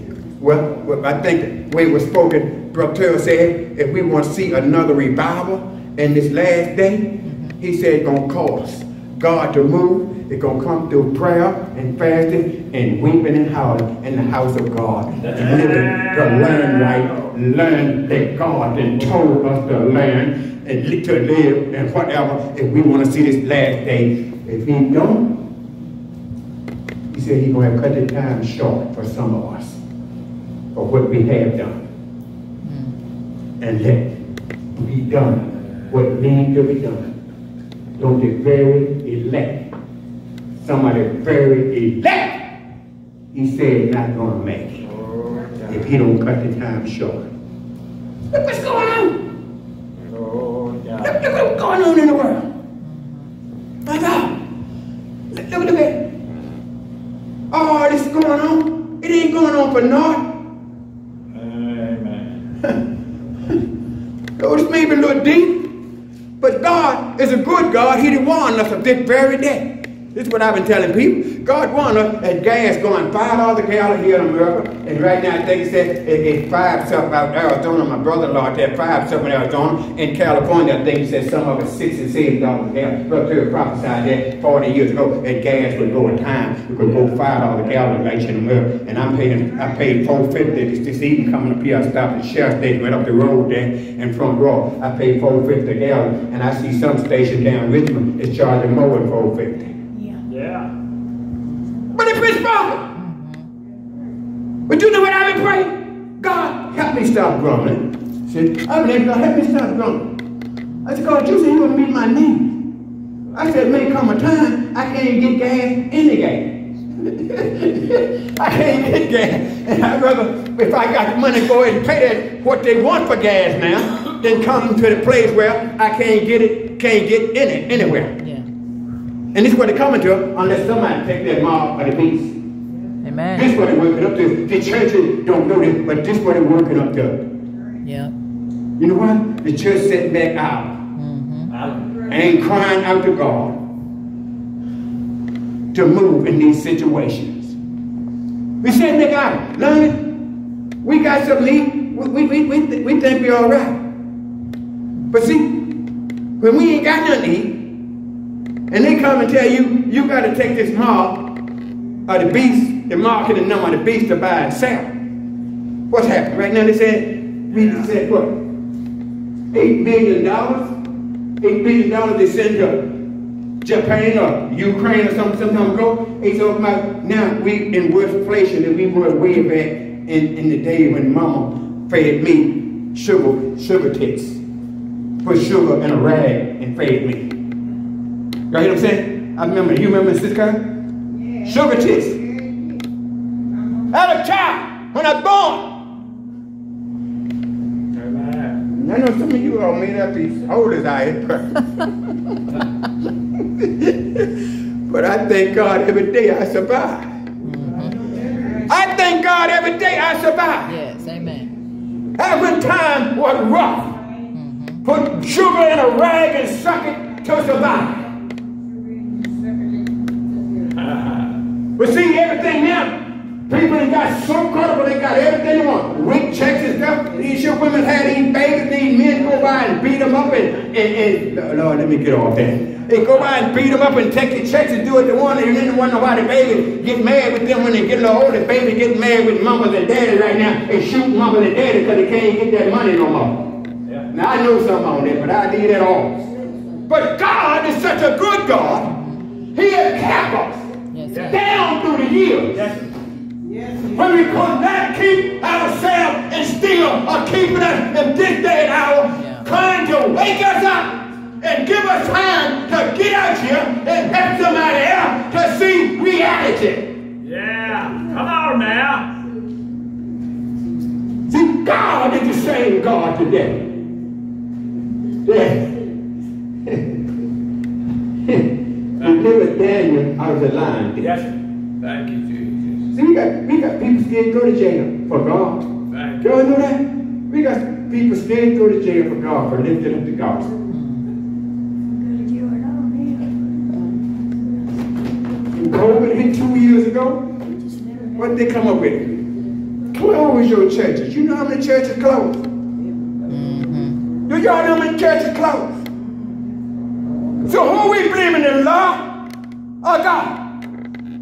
well, I think the way it was spoken, Brother Turner said, if we want to see another revival in this last day, he said it's going to cause God to move. It's going to come through prayer and fasting and weeping and howling in the house of God. Living to learn right, learn that God then told us to learn and to live and whatever. If we want to see this last day, if he don't, he said he's going to cut the time short for some of us for what we have done. Hmm. And let be done what needs to be done. Don't the very elect, somebody very elect, he said not going to make it if he don't cut the time short. Look what's going on. Lord Look, look what's going on in the world. My God. Look, look, look at. All this going on. It ain't going on for naught. Amen. Though this may be a little deep, but God is a good God. He did warn us of this very day. This is what I've been telling people. God us that gas going five dollars a gallon here in America, and right now I think it's five something out Arizona. My brother-in-law said five something in Arizona. In California, I think he said some of it six and seven dollars a gallon. Brother Terry prophesied that 40 years ago that gas would go in time. It could go five dollars a gallon right here in America. And I'm paying, I paid four fifty this, this evening coming up here. I stopped at Shell Station, went up the road there in front row. I paid four fifty a gallon, and I see some station down Richmond is charging more than four fifty. But broken, but you know what I've been praying? God, help me stop grumbling. Said, I believe God, help me stop grumbling. I said, God, you said you would meet my needs. I said, may come a time I can't even get gas, any gas. (laughs) I can't get gas. And I'd rather, if I got the money, go ahead and pay that what they want for gas now, than come to the place where I can't get it, can't get in it anywhere. Yeah. And this is what they're coming to unless somebody take that mark of the beast. This Amen. is what they're working up to. The churches don't know this, but this is what they're working up to. Yeah. You know what? The church sitting back out Mm-hmm. and crying out to God to move in these situations. We sitting back out, learning. We got something to eat. We, we, we, we, we think we're all right. But see, when we ain't got nothing to eat, and they come and tell you, you got to take this mark of the beast, the market and number of the beast to buy and sell. What's happening Right now they said, we said what? Eight billion dollars? Eight billion dollars they sent to Japan or Ukraine or something some time ago. They talking about now we in worse inflation than we were way back in, in the day when mama fed me sugar, sugar tits. Put sugar in a rag and fed me. Y'all hear what I'm saying? I remember, you remember this guy? Sugar tits. As a child, when I was born. Amen. I know some of you all may not be old as I am, (laughs) but I thank God every day I survive. Mm-hmm. I thank God every day I survive. Yes, amen. Every time was rough. Mm-hmm. Put sugar in a rag and suck it to survive. (laughs) But see, everything now, people that got so comfortable, they got everything they want. Rent checks and stuff. These your women had these babies, these men go by and beat them up and, and, and Lord, let me get off that. They go by and beat them up and take the checks and do what they want, and then they wonder why the baby get mad with them when they get a little older. The baby get mad with mamas and daddy right now and shoot mamas and daddy because they can't get that money no more. Yeah. Now I know something on that, but I leave that off. But God is such a good God. He has kept us Yes, sir. down through the years. Yes, sir. When we could not keep ourselves and still are keeping us in this day and hour, Yeah. trying to wake us up and give us time to get out here and help somebody else to see reality. Yeah. Come on now. See, God is the same God today. Yeah. (laughs) Delivered mm. Daniel out of the lion. Yes. Thank you, Jesus. See, we got, we got people scared to go to jail for God. Thank you. Y'all know that? We got people scared to go to jail for God for lifting up the gospel. When COVID hit two years ago, what did they come up with? Close your churches. You know how many churches closed? Mm-hmm. Do y'all know how many churches closed? So who we blaming the law or God?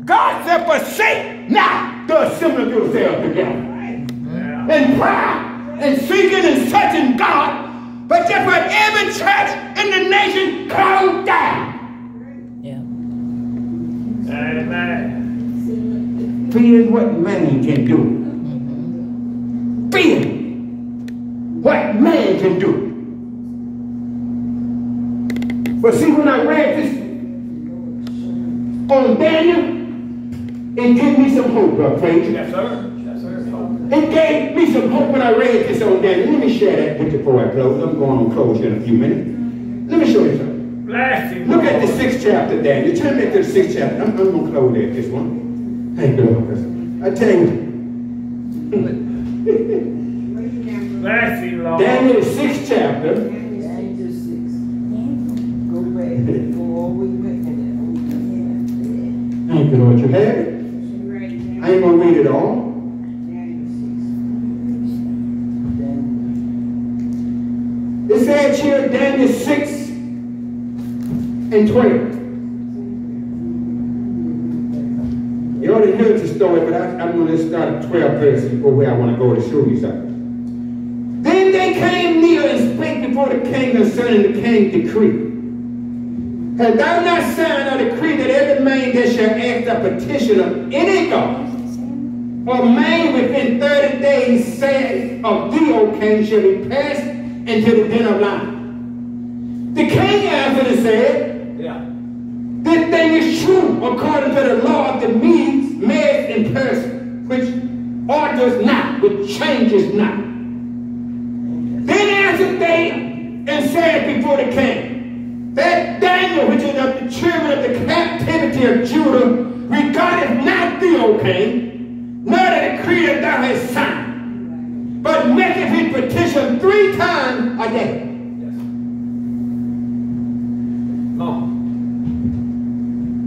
God said, forsake not to assemble yourselves together Yeah. and pray and seeking and searching God, but just for every church in the nation closed down. Yeah. Amen. Fearing what man can do. Mm-hmm. Fearing what man can do. But see, when I read this on Daniel, it gave me some hope, brother Praise. Yes, sir. Yes, sir. It gave me some hope when I read this on Daniel. Let me share that picture before I close. I'm going to close in a few minutes. Let me show you something. Bless him. Look at the sixth chapter, Daniel. Turn back to the sixth chapter. I'm, I'm going to close there, this one. Thank you, Lord. I tell you, him, Lord. Daniel, the sixth chapter, thank you, Lord. You have it? I ain't going to read it all. It says here, Daniel 6 and 12. You already heard the story, but I, I'm going to start at 12 verses before where I want to go to show you something. Then they came near and spake before the king concerning the king's decree. Have thou not signed a decree that every man that shall ask a petition of any God, or man within 30 days say of thee, O king, shall be passed into the den of life. The king answered and said, Yeah. this thing is true according to the law of the Medes, Medes in Persian, which alters not, which changes not. Then answered they and said before the king, that Daniel, which is of the children of the captivity of Judah, regardeth not thee, O king, nor the decree that thou hast signed, but maketh his petition three times a day. No.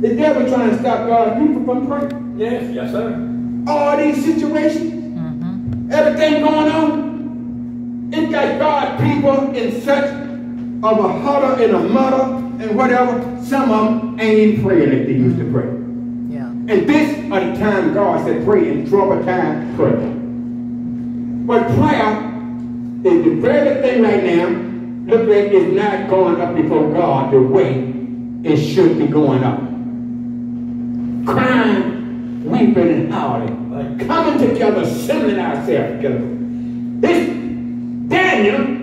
The devil trying to stop God's people from praying. Yes, yes, sir. All these situations, mm-hmm. everything going on, it got God people in such of a huddle and a muddle and whatever. Some of them ain't praying like they used to pray. Yeah. And this are the time God said pray in trouble time, pray. But prayer is the very thing right now, look like it's not going up before God the way it should be going up. Crying, weeping, and howling. Coming together, assembling ourselves together. This Daniel,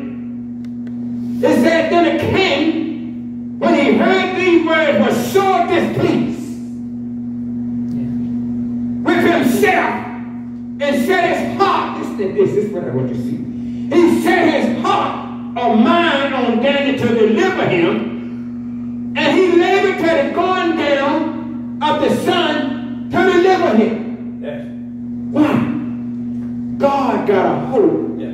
it said then the king, when he heard these words, was sore displeased with himself and set his heart. This, this, this is what I want you to see. He set his heart or mind on Daniel to deliver him, and he labored to the going down of the sun to deliver him. Yes. Why? God got a hold Yeah.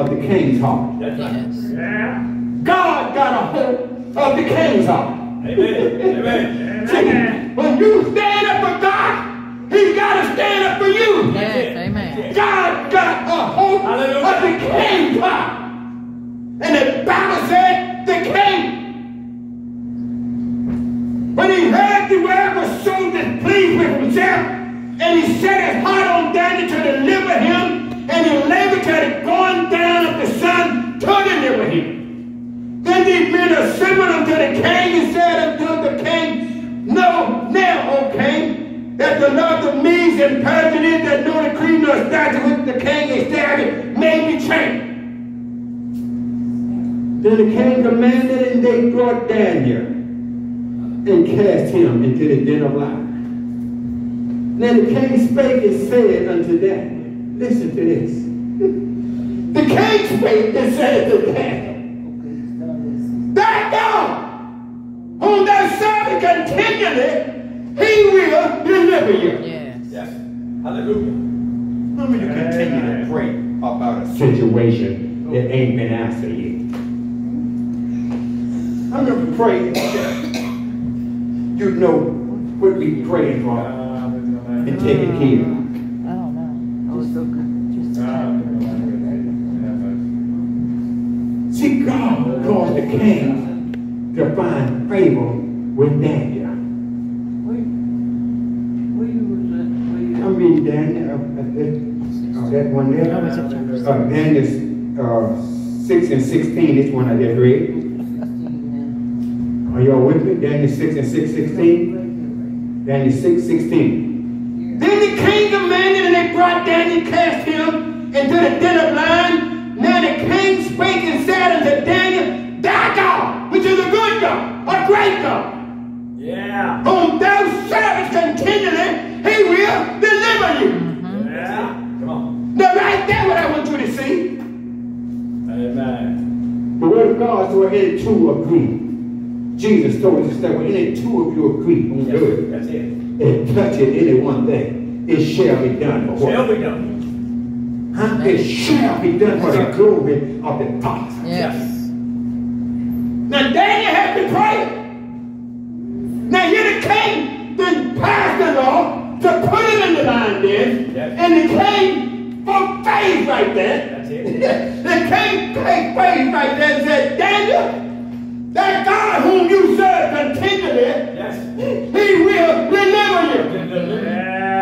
Of the king's heart. That's right. Yes. Yeah. God got a hold of the king's heart. Amen. Amen. See, when you stand up for God, He's got to stand up for you. Yes. Amen. God got a hold Hallelujah. of the king's heart. And the Bible said the king, when he heard the word, was so displeased with himself, and he set his heart on Daniel to deliver him, and he labored till the going down of the sun to deliver him. Then these men assembled unto the king and said unto the king, Know now, O king, that the Lord of Medes and Persian is that no decree nor statute which the king established may be changed. Then the king commanded, and they brought Daniel and cast him into the den of lions. Then the king spake and said unto Daniel, Listen to this. (laughs) the king spake and said to Daniel, Thy God, whom thou servest continually, he will deliver you. Yes. Yes. Hallelujah. How many you continue to pray about a situation that ain't been answered yet? I'm going to pray. You know what we praying for and taking care of. I don't know. Oh, so good. Just See, God caused the king to find favor with Daniel. where, where was at? I mean, Daniel, uh, uh, that, uh, that one there. Uh, Daniel uh, 6 and 16, this one I just read. Are y'all with me? Daniel 6 and 6, 16? Daniel 6, 16. Then the king commanded, and they brought Daniel, cast him into the den of lions. Now the king spake and said unto Daniel, Thy God, which is a good God, a great God, Yeah. whom thou servest continually, he will deliver you. Yeah. Come on. Now right there what I want you to see. Amen. The word of God, so any two agree. Jesus told us that when any two of you agree on Yes. good That's it. And touching any one thing, it shall be done for Shall be done. Huh? It shall be done for the glory of the Father. Yes. Now Daniel had to pray. Now here the king then passed the law to put him in the lion den, Yes. and the king for faith right there. That's it. the king paid faith right there and said, Daniel, that God whom you serve continually, Yes. he will deliver you.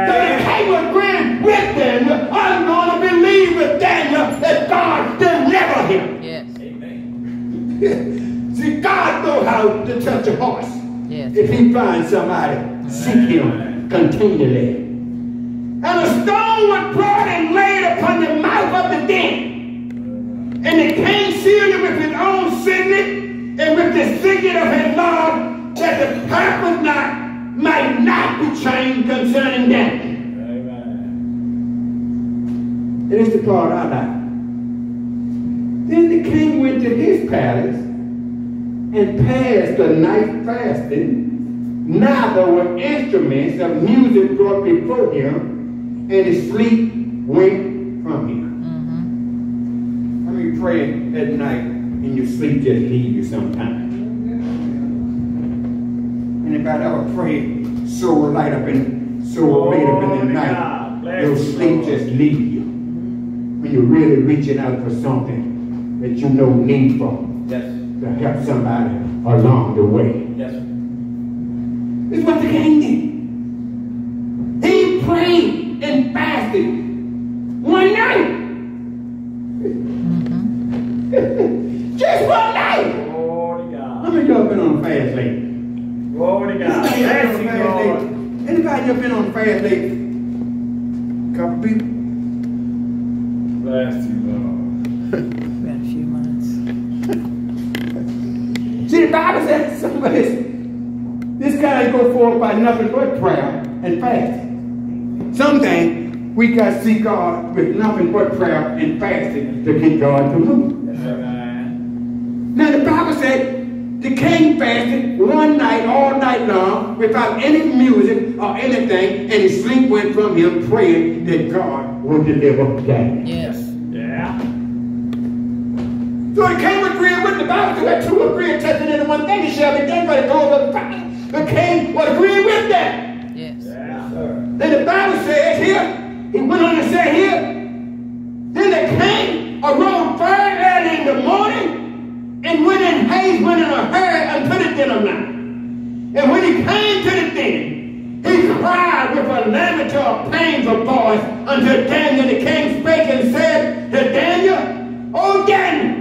So the king was agreeing with Daniel. I'm going to believe with Daniel that God deliver him. Yes. Amen. (laughs) See, God know how to touch a horse. Yes. If he finds somebody, seek him continually. And a stone was brought and laid upon the mouth of the den. And the king sealed it with his own signet and with the signet of his Lord, that the purpose not might not be changed concerning them. Amen. And it's the part I like. Then the king went to his palace and passed the night fasting. Neither were instruments of music brought before him, and his sleep went from him. Mm-hmm. I mean, praying at night and your sleep just leave you sometimes. Anybody ever pray so light up and so late up in the night, your sleep just leave you. When you're really reaching out for something that you know need for Yes. to help somebody along the way. Yes. This is what the king did. He prayed and fasted one night. Fast lately? Glory to God. Anybody you, fast Lord. Anybody ever been on a fast lately? Couple people. Bless you, Lord. About a few months. (laughs) See, the Bible says some of this, this kind go forth by nothing but prayer and fasting. Some things we got to see God with nothing but prayer and fasting to get God to move. Amen. Now the Bible said the king fasted one night, all night long, without any music or anything, and his sleep went from him, praying that God would deliver Daniel. Yes. Yeah. So the king agreed with the Bible, that two agree and tested into one thing, it shall be done by the God of the Father. The king would agree with that. Yes. Yeah. Then the Bible says here, he went on to say here, then the king arose very early in the morning and went in haste, went in a hurry unto the dinner line. And when he came to the dinner, he cried with a lamentable, painful voice unto Daniel. The king spake and said to Daniel, O Daniel,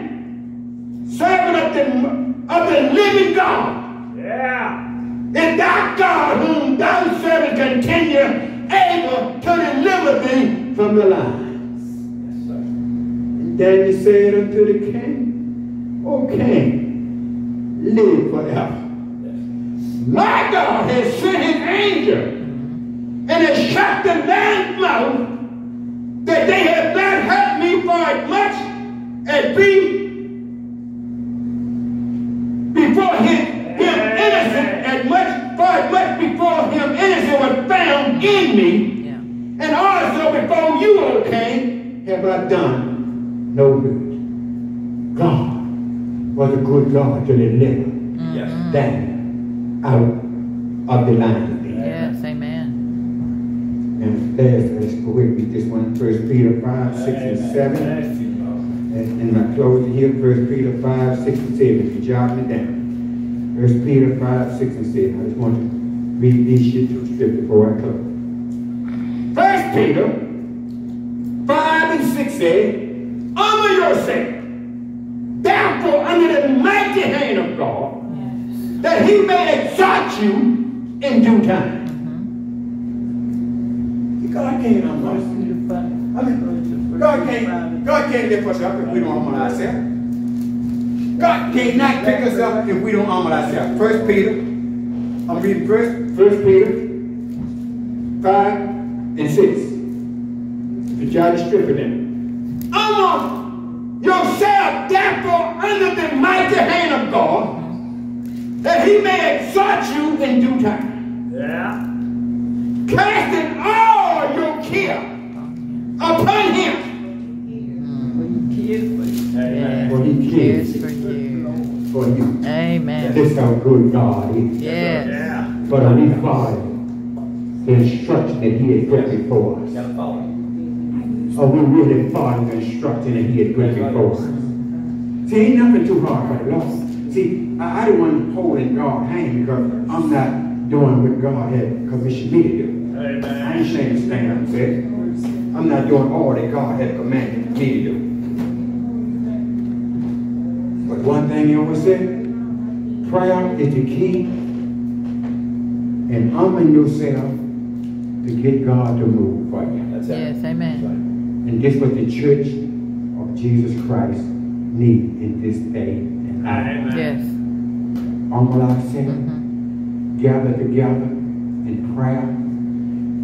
servant of the, of the living God, Yeah. is thy God whom thou servest continue able to deliver thee from the lions. And Daniel said unto the king, O king, live forever. My God has sent his angel and has shut the man's mouth that they have not hurt me for as much as be before him, him innocent as much for as much before him innocent was found in me, Yeah. and also before you, O king, have I done no good. God was a good God to deliver Yes. Mm-hmm. Daniel out of the lion. Yes. Amen. And last, let's go ahead and read this one, First Peter 5, 6 and 7. Bless you, Lord. And in my closing here, First Peter 5, 6 and 7, if you're jotting it down. First Peter 5, 6 and 7. I just want to read these shit two scriptures before I close. First Peter 5 and 6 says, Honor yourself, under the mighty hand of God, that he may exalt you in due time. God can't us. I mean, God can't, God can't lift us up if we don't humble ourselves. God cannot pick us up if we don't humble ourselves. First Peter, I'm reading first, First Peter 5 and 6. The judge stripping them. Humble yourself, therefore, under the mighty hand of God, that he may exalt you in due time Yeah. casting all your care upon him. Amen. For he Cares cares for you. for you. Amen. This how good God is. Yes. Yeah. But are we following the instruction that he had put before us? Gotta follow. Are we really following the instruction that he had put before us? See, ain't nothing too hard for the Lord. See, I, I to one holding God's hand because I'm not doing what God had commissioned me to do. I ain't saying to stand up and say. I'm not doing all that God had commanded me to do. But one thing you always said, prayer is the key. And humbling yourself to get God to move for you. That's it. Yes. Amen. And this what the church of Jesus Christ need in this day and hour. Amen. Yes. Humble ourselves, Mhm. gather together in prayer,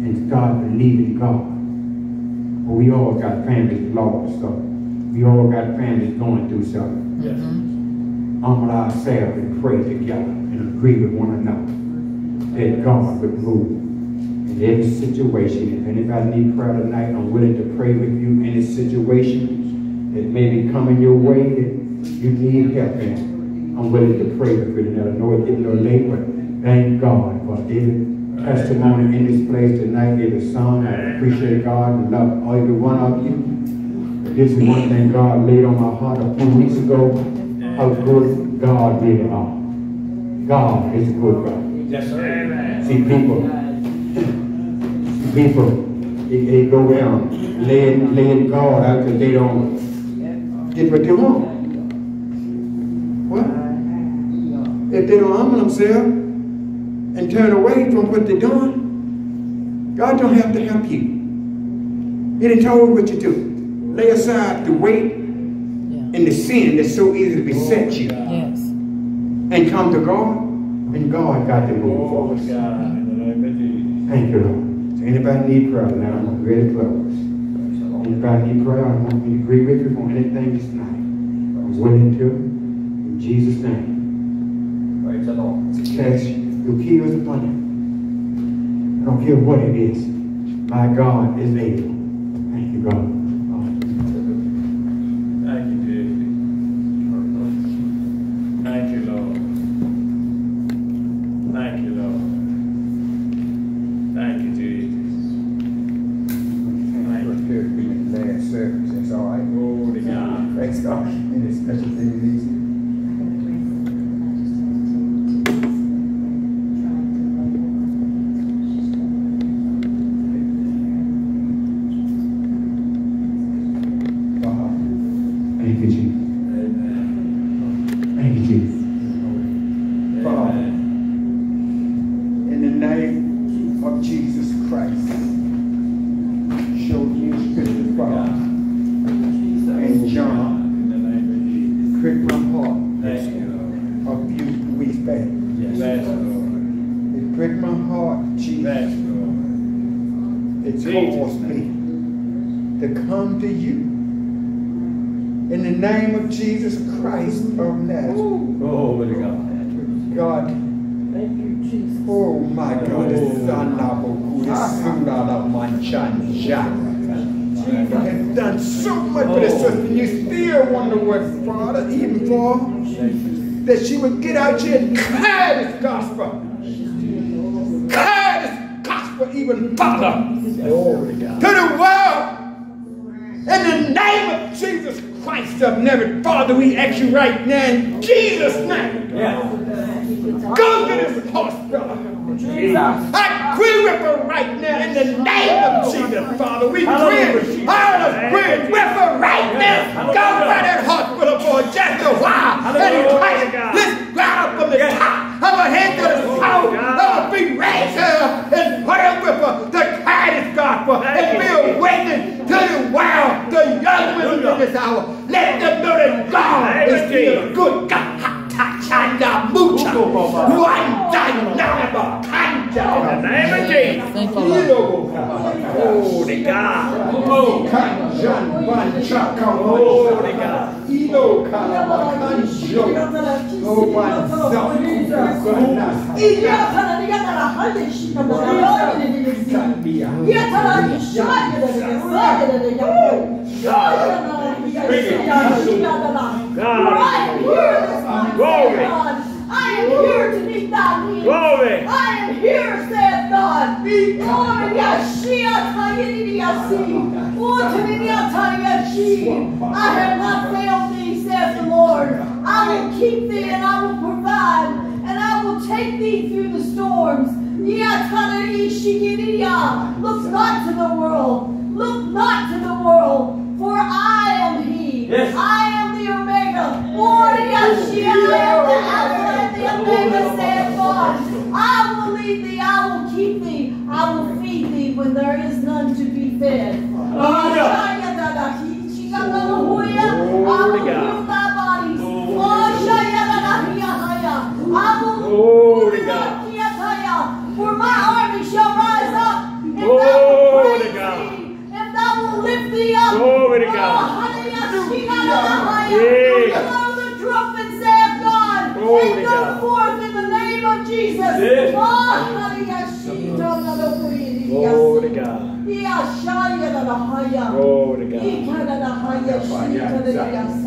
and start believing God. But we all got families lost, so we all got families going through something. Yes. Humble ourselves and pray together and agree with one another that God would move every situation. If anybody need prayer tonight, I'm willing to pray with you in a situation that may be coming your way that you need help in. I'm willing to pray with you tonight. I know getting a little late, but thank God for every testimony in this place tonight, every song. I appreciate God and love every one of you. But this is one thing God laid on my heart a few weeks ago, how good God really are. God is a good God. Yes, sir. See, people, people, they, they go down, laying, laying God out because they don't get what they want. What? If they don't humble themselves and turn away from what they're doing, God don't have to help you. He didn't tell you what you do. Lay aside the weight and the sin that's so easy to beset you Yes. and come to God, and God got to move for us. God, in the name of Jesus. Thank you, Lord. Anybody need prayer? Now I'm ready to close. Anybody need prayer? I want me to agree with you on anything tonight. I'm willing to. In Jesus' name. Praise the Lord. Cast your cares upon him. I don't care what it is. My God is able. Thank you, God. Thank you, Jesus. Thank you, Lord. Thank you, Lord. Thank you, Jesus. We're here to be in the last service. That's all right. Glory to God. Praise God. Any special thing these? Thank you, Jesus. Amen. Thank you, Jesus. Amen. In the name of Jesus Christ, show you Scripture, Father. And John, In the name prick my heart of Jesus. Thank you, Lord. a few weeks back. Yes, Lord. It pricked my heart, Yes, Jesus. Lord. It Jesus' caused me to come to you. In the name of Jesus Christ of Nazareth. Glory to God. God, Thank you, Jesus. oh my God, the son of Boku, the son of Manchanja. You have done so much for this sister, and you still wonder what, Father, even for that she would get out here and carry this gospel. Carry this gospel even further to the world. In the name of Jesus Christ of Nazareth, Father, we ask you right now in Jesus' name. Go to this hospital. I agree with her right now in the name of Jesus, Father. We of us agree with her right now. Go to that hospital for just a while. And Christ, let's grab from the top of her head to the sole of her feet. Raise her and put her with her to carry this gospel and be a witness to the world, the young women in this hour. Let them mucha, one dynamo kanja. In the name of Jesus. Thank you, Lord. Glory to God. Oh, kanjan bancha Glory to God. Ilo kalama kanjo. Oh, I have not failed thee, saith the Lord. I will keep thee and I will provide, and I will take thee through the storms. Look not to the world. Look not to the world, for I am He. Yes. I am the Omega. Lord, I am the Alpha and the Omega, God. I will lead thee, I will keep thee, I will feed thee when there is none to be fed. I will oh, haya, shita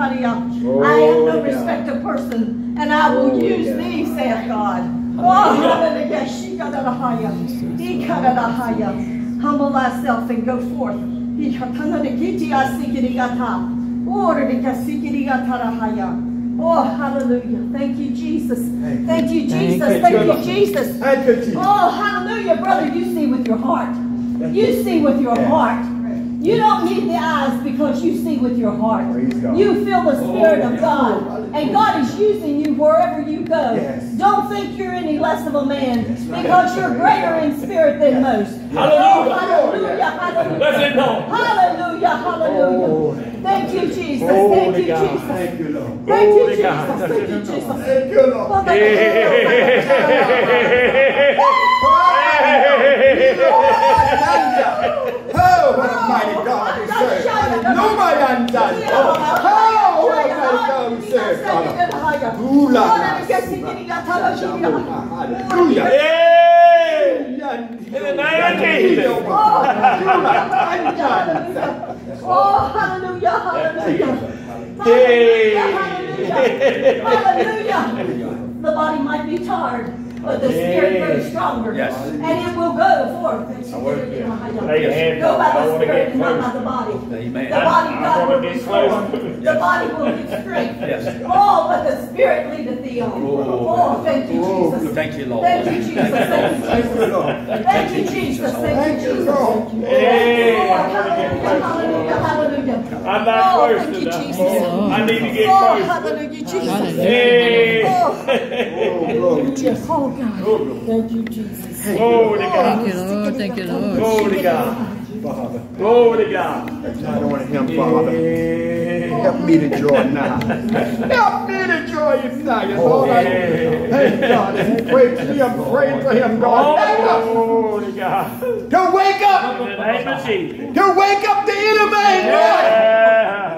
Shi, Hakaria. Oh, I am no respecter person, and I will oh, use thee, saith God. Oh, hallelujah. Humble thyself and go forth. Oh, hallelujah. Thank you, Jesus. Thank you, Jesus. Thank you, Jesus. Thank you, Jesus. Oh, hallelujah, brother. You see with your heart. You see with your heart. You don't need the eyes because you see with your heart. You feel the Spirit of God. And God is using you wherever you go. Yes. Don't think you're any less of a man because you're greater in spirit than most. Hallelujah. Oh, hallelujah. Hallelujah. That's it, Lord. Hallelujah. Hallelujah. Thank you, Jesus. Thank you, Jesus. Thank you, Lord. Thank you, Jesus. God. Thank you, Jesus. Thank you, Lord. Oh, Nobody undone. Oh, what a mighty God we serve, Father. Ooh, la, la. Hallelujah. Hey! In the name of Jesus. Oh, hallelujah, hallelujah. Hey. Hallelujah, hallelujah. Hallelujah. The body might be tired, but the spirit grows stronger. Yes. And it will go forth. Lay your Go by the spirit and not by close. the body. Amen. The body, God will get restore. close. The body will get strength. Yes. Oh, but the spirit leadeth thee on. Oh, thank you, Jesus. Thank you, Lord. Thank you, Jesus. Thank you, Thank Jesus. you, Lord. Thank you, Jesus. Thank you, Jesus. Lord. Hey. Hallelujah, hallelujah, hallelujah. I'm not Oh, close thank you, enough. Jesus. I need to get Oh, close. hallelujah, Jesus. Hey! Oh, Oh, glory. Yes, oh God. Thank you, Jesus. Glory to God. Thank you, Lord. Thank you, Lord. Glory to God. Father, Glory to God. I don't him, Father. Help me to joy now. Help me to joy him now. That's all I oh, Thank God. And pray to him. Pray for him, God. Oh, wake. Glory to God. To wake up. In the name of Jesus. To wake up the inner man, Yeah. Lord.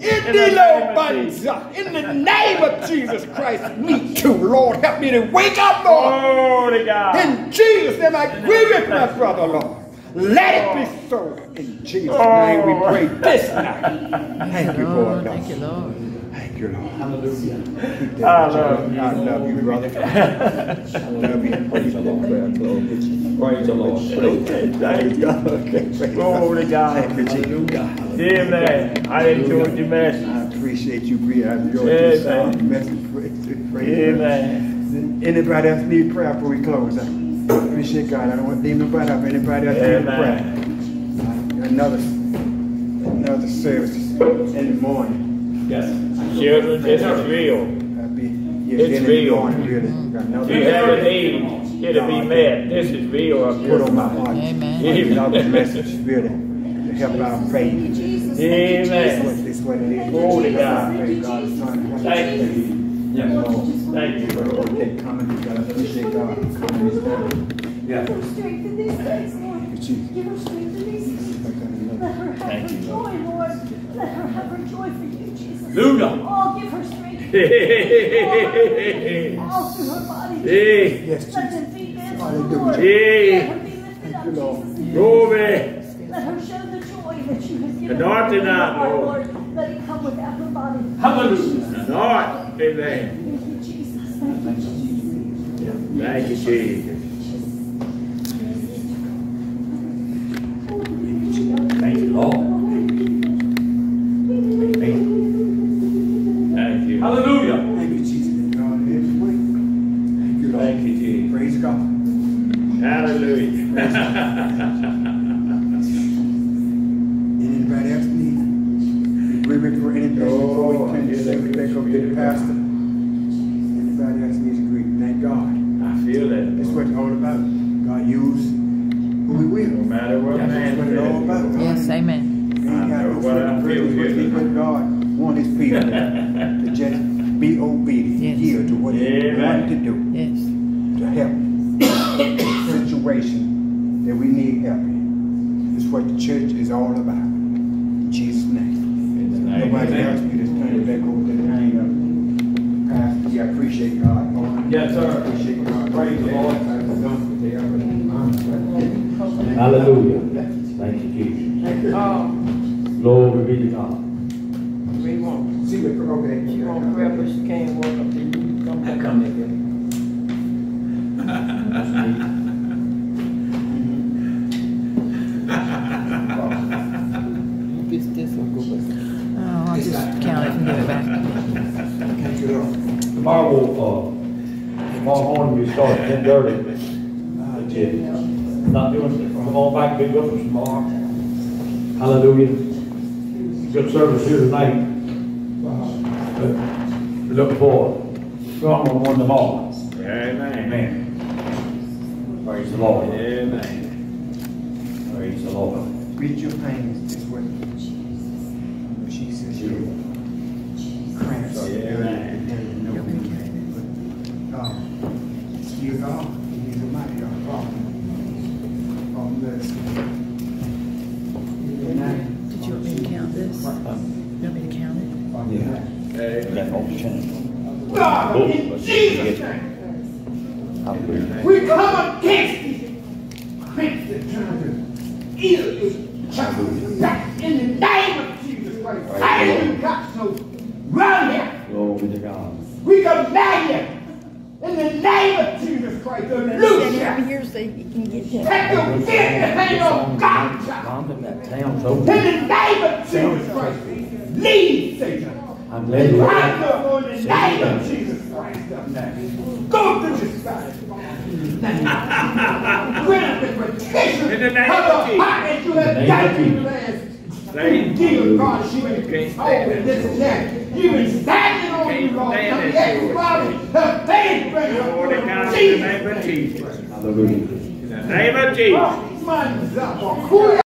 In the Banza. In the name of Jesus Christ. Me too, Lord. Help me to wake up, Lord. Glory God. In Jesus' name, I agree with my brother, Lord. Let it be so. In Jesus' oh. name, we pray this night. Thank you, oh, Lord. Lord, God. thank you, Lord. Thank you, Lord. Hallelujah. I love you. I love you, brother. (laughs) I love you. Praise the Lord. Praise the Lord. Okay, thank God. (laughs) Glory to God. Thank you, Jesus. Dear man, I enjoyed your message. I appreciate you, Bria. I enjoyed man. uh, message. Praise, praise Yeah, Anybody else need prayer before we close? I appreciate God. I don't want to leave nobody up. Anybody else Yeah, need prayer? Another, another service in the morning. Yes. Children, is real. Be, yeah, It's real. morning, really. Another You have a need, it'll be met. This is real up put on my heart. Amen. Another message, really, to help our faith. Amen. What this what it is. Glory to God. Praise God. Son, Thank you. Yes. Thank you, Lord. They coming, we gotta appreciate God. Coming this time. Yes. Give her strength in these days, Lord. Jesus. Give her strength in these days. Let her have Thank her you, joy, Lord. Let her have her joy for you, Jesus. Hallelujah. Oh, give her strength. Hey. All through her body. Hey. Yes, Let Jesus. Them be there, Hallelujah. Lord. Hey. Let her be lifted up, Jesus. Glory. Let her show the joy that you have given Anoint her. it out, Lord. Lord. Let it come without her body. Hallelujah. Lord, amen. Thank you, Jesus. Thank you, Jesus. Thank you, Jesus.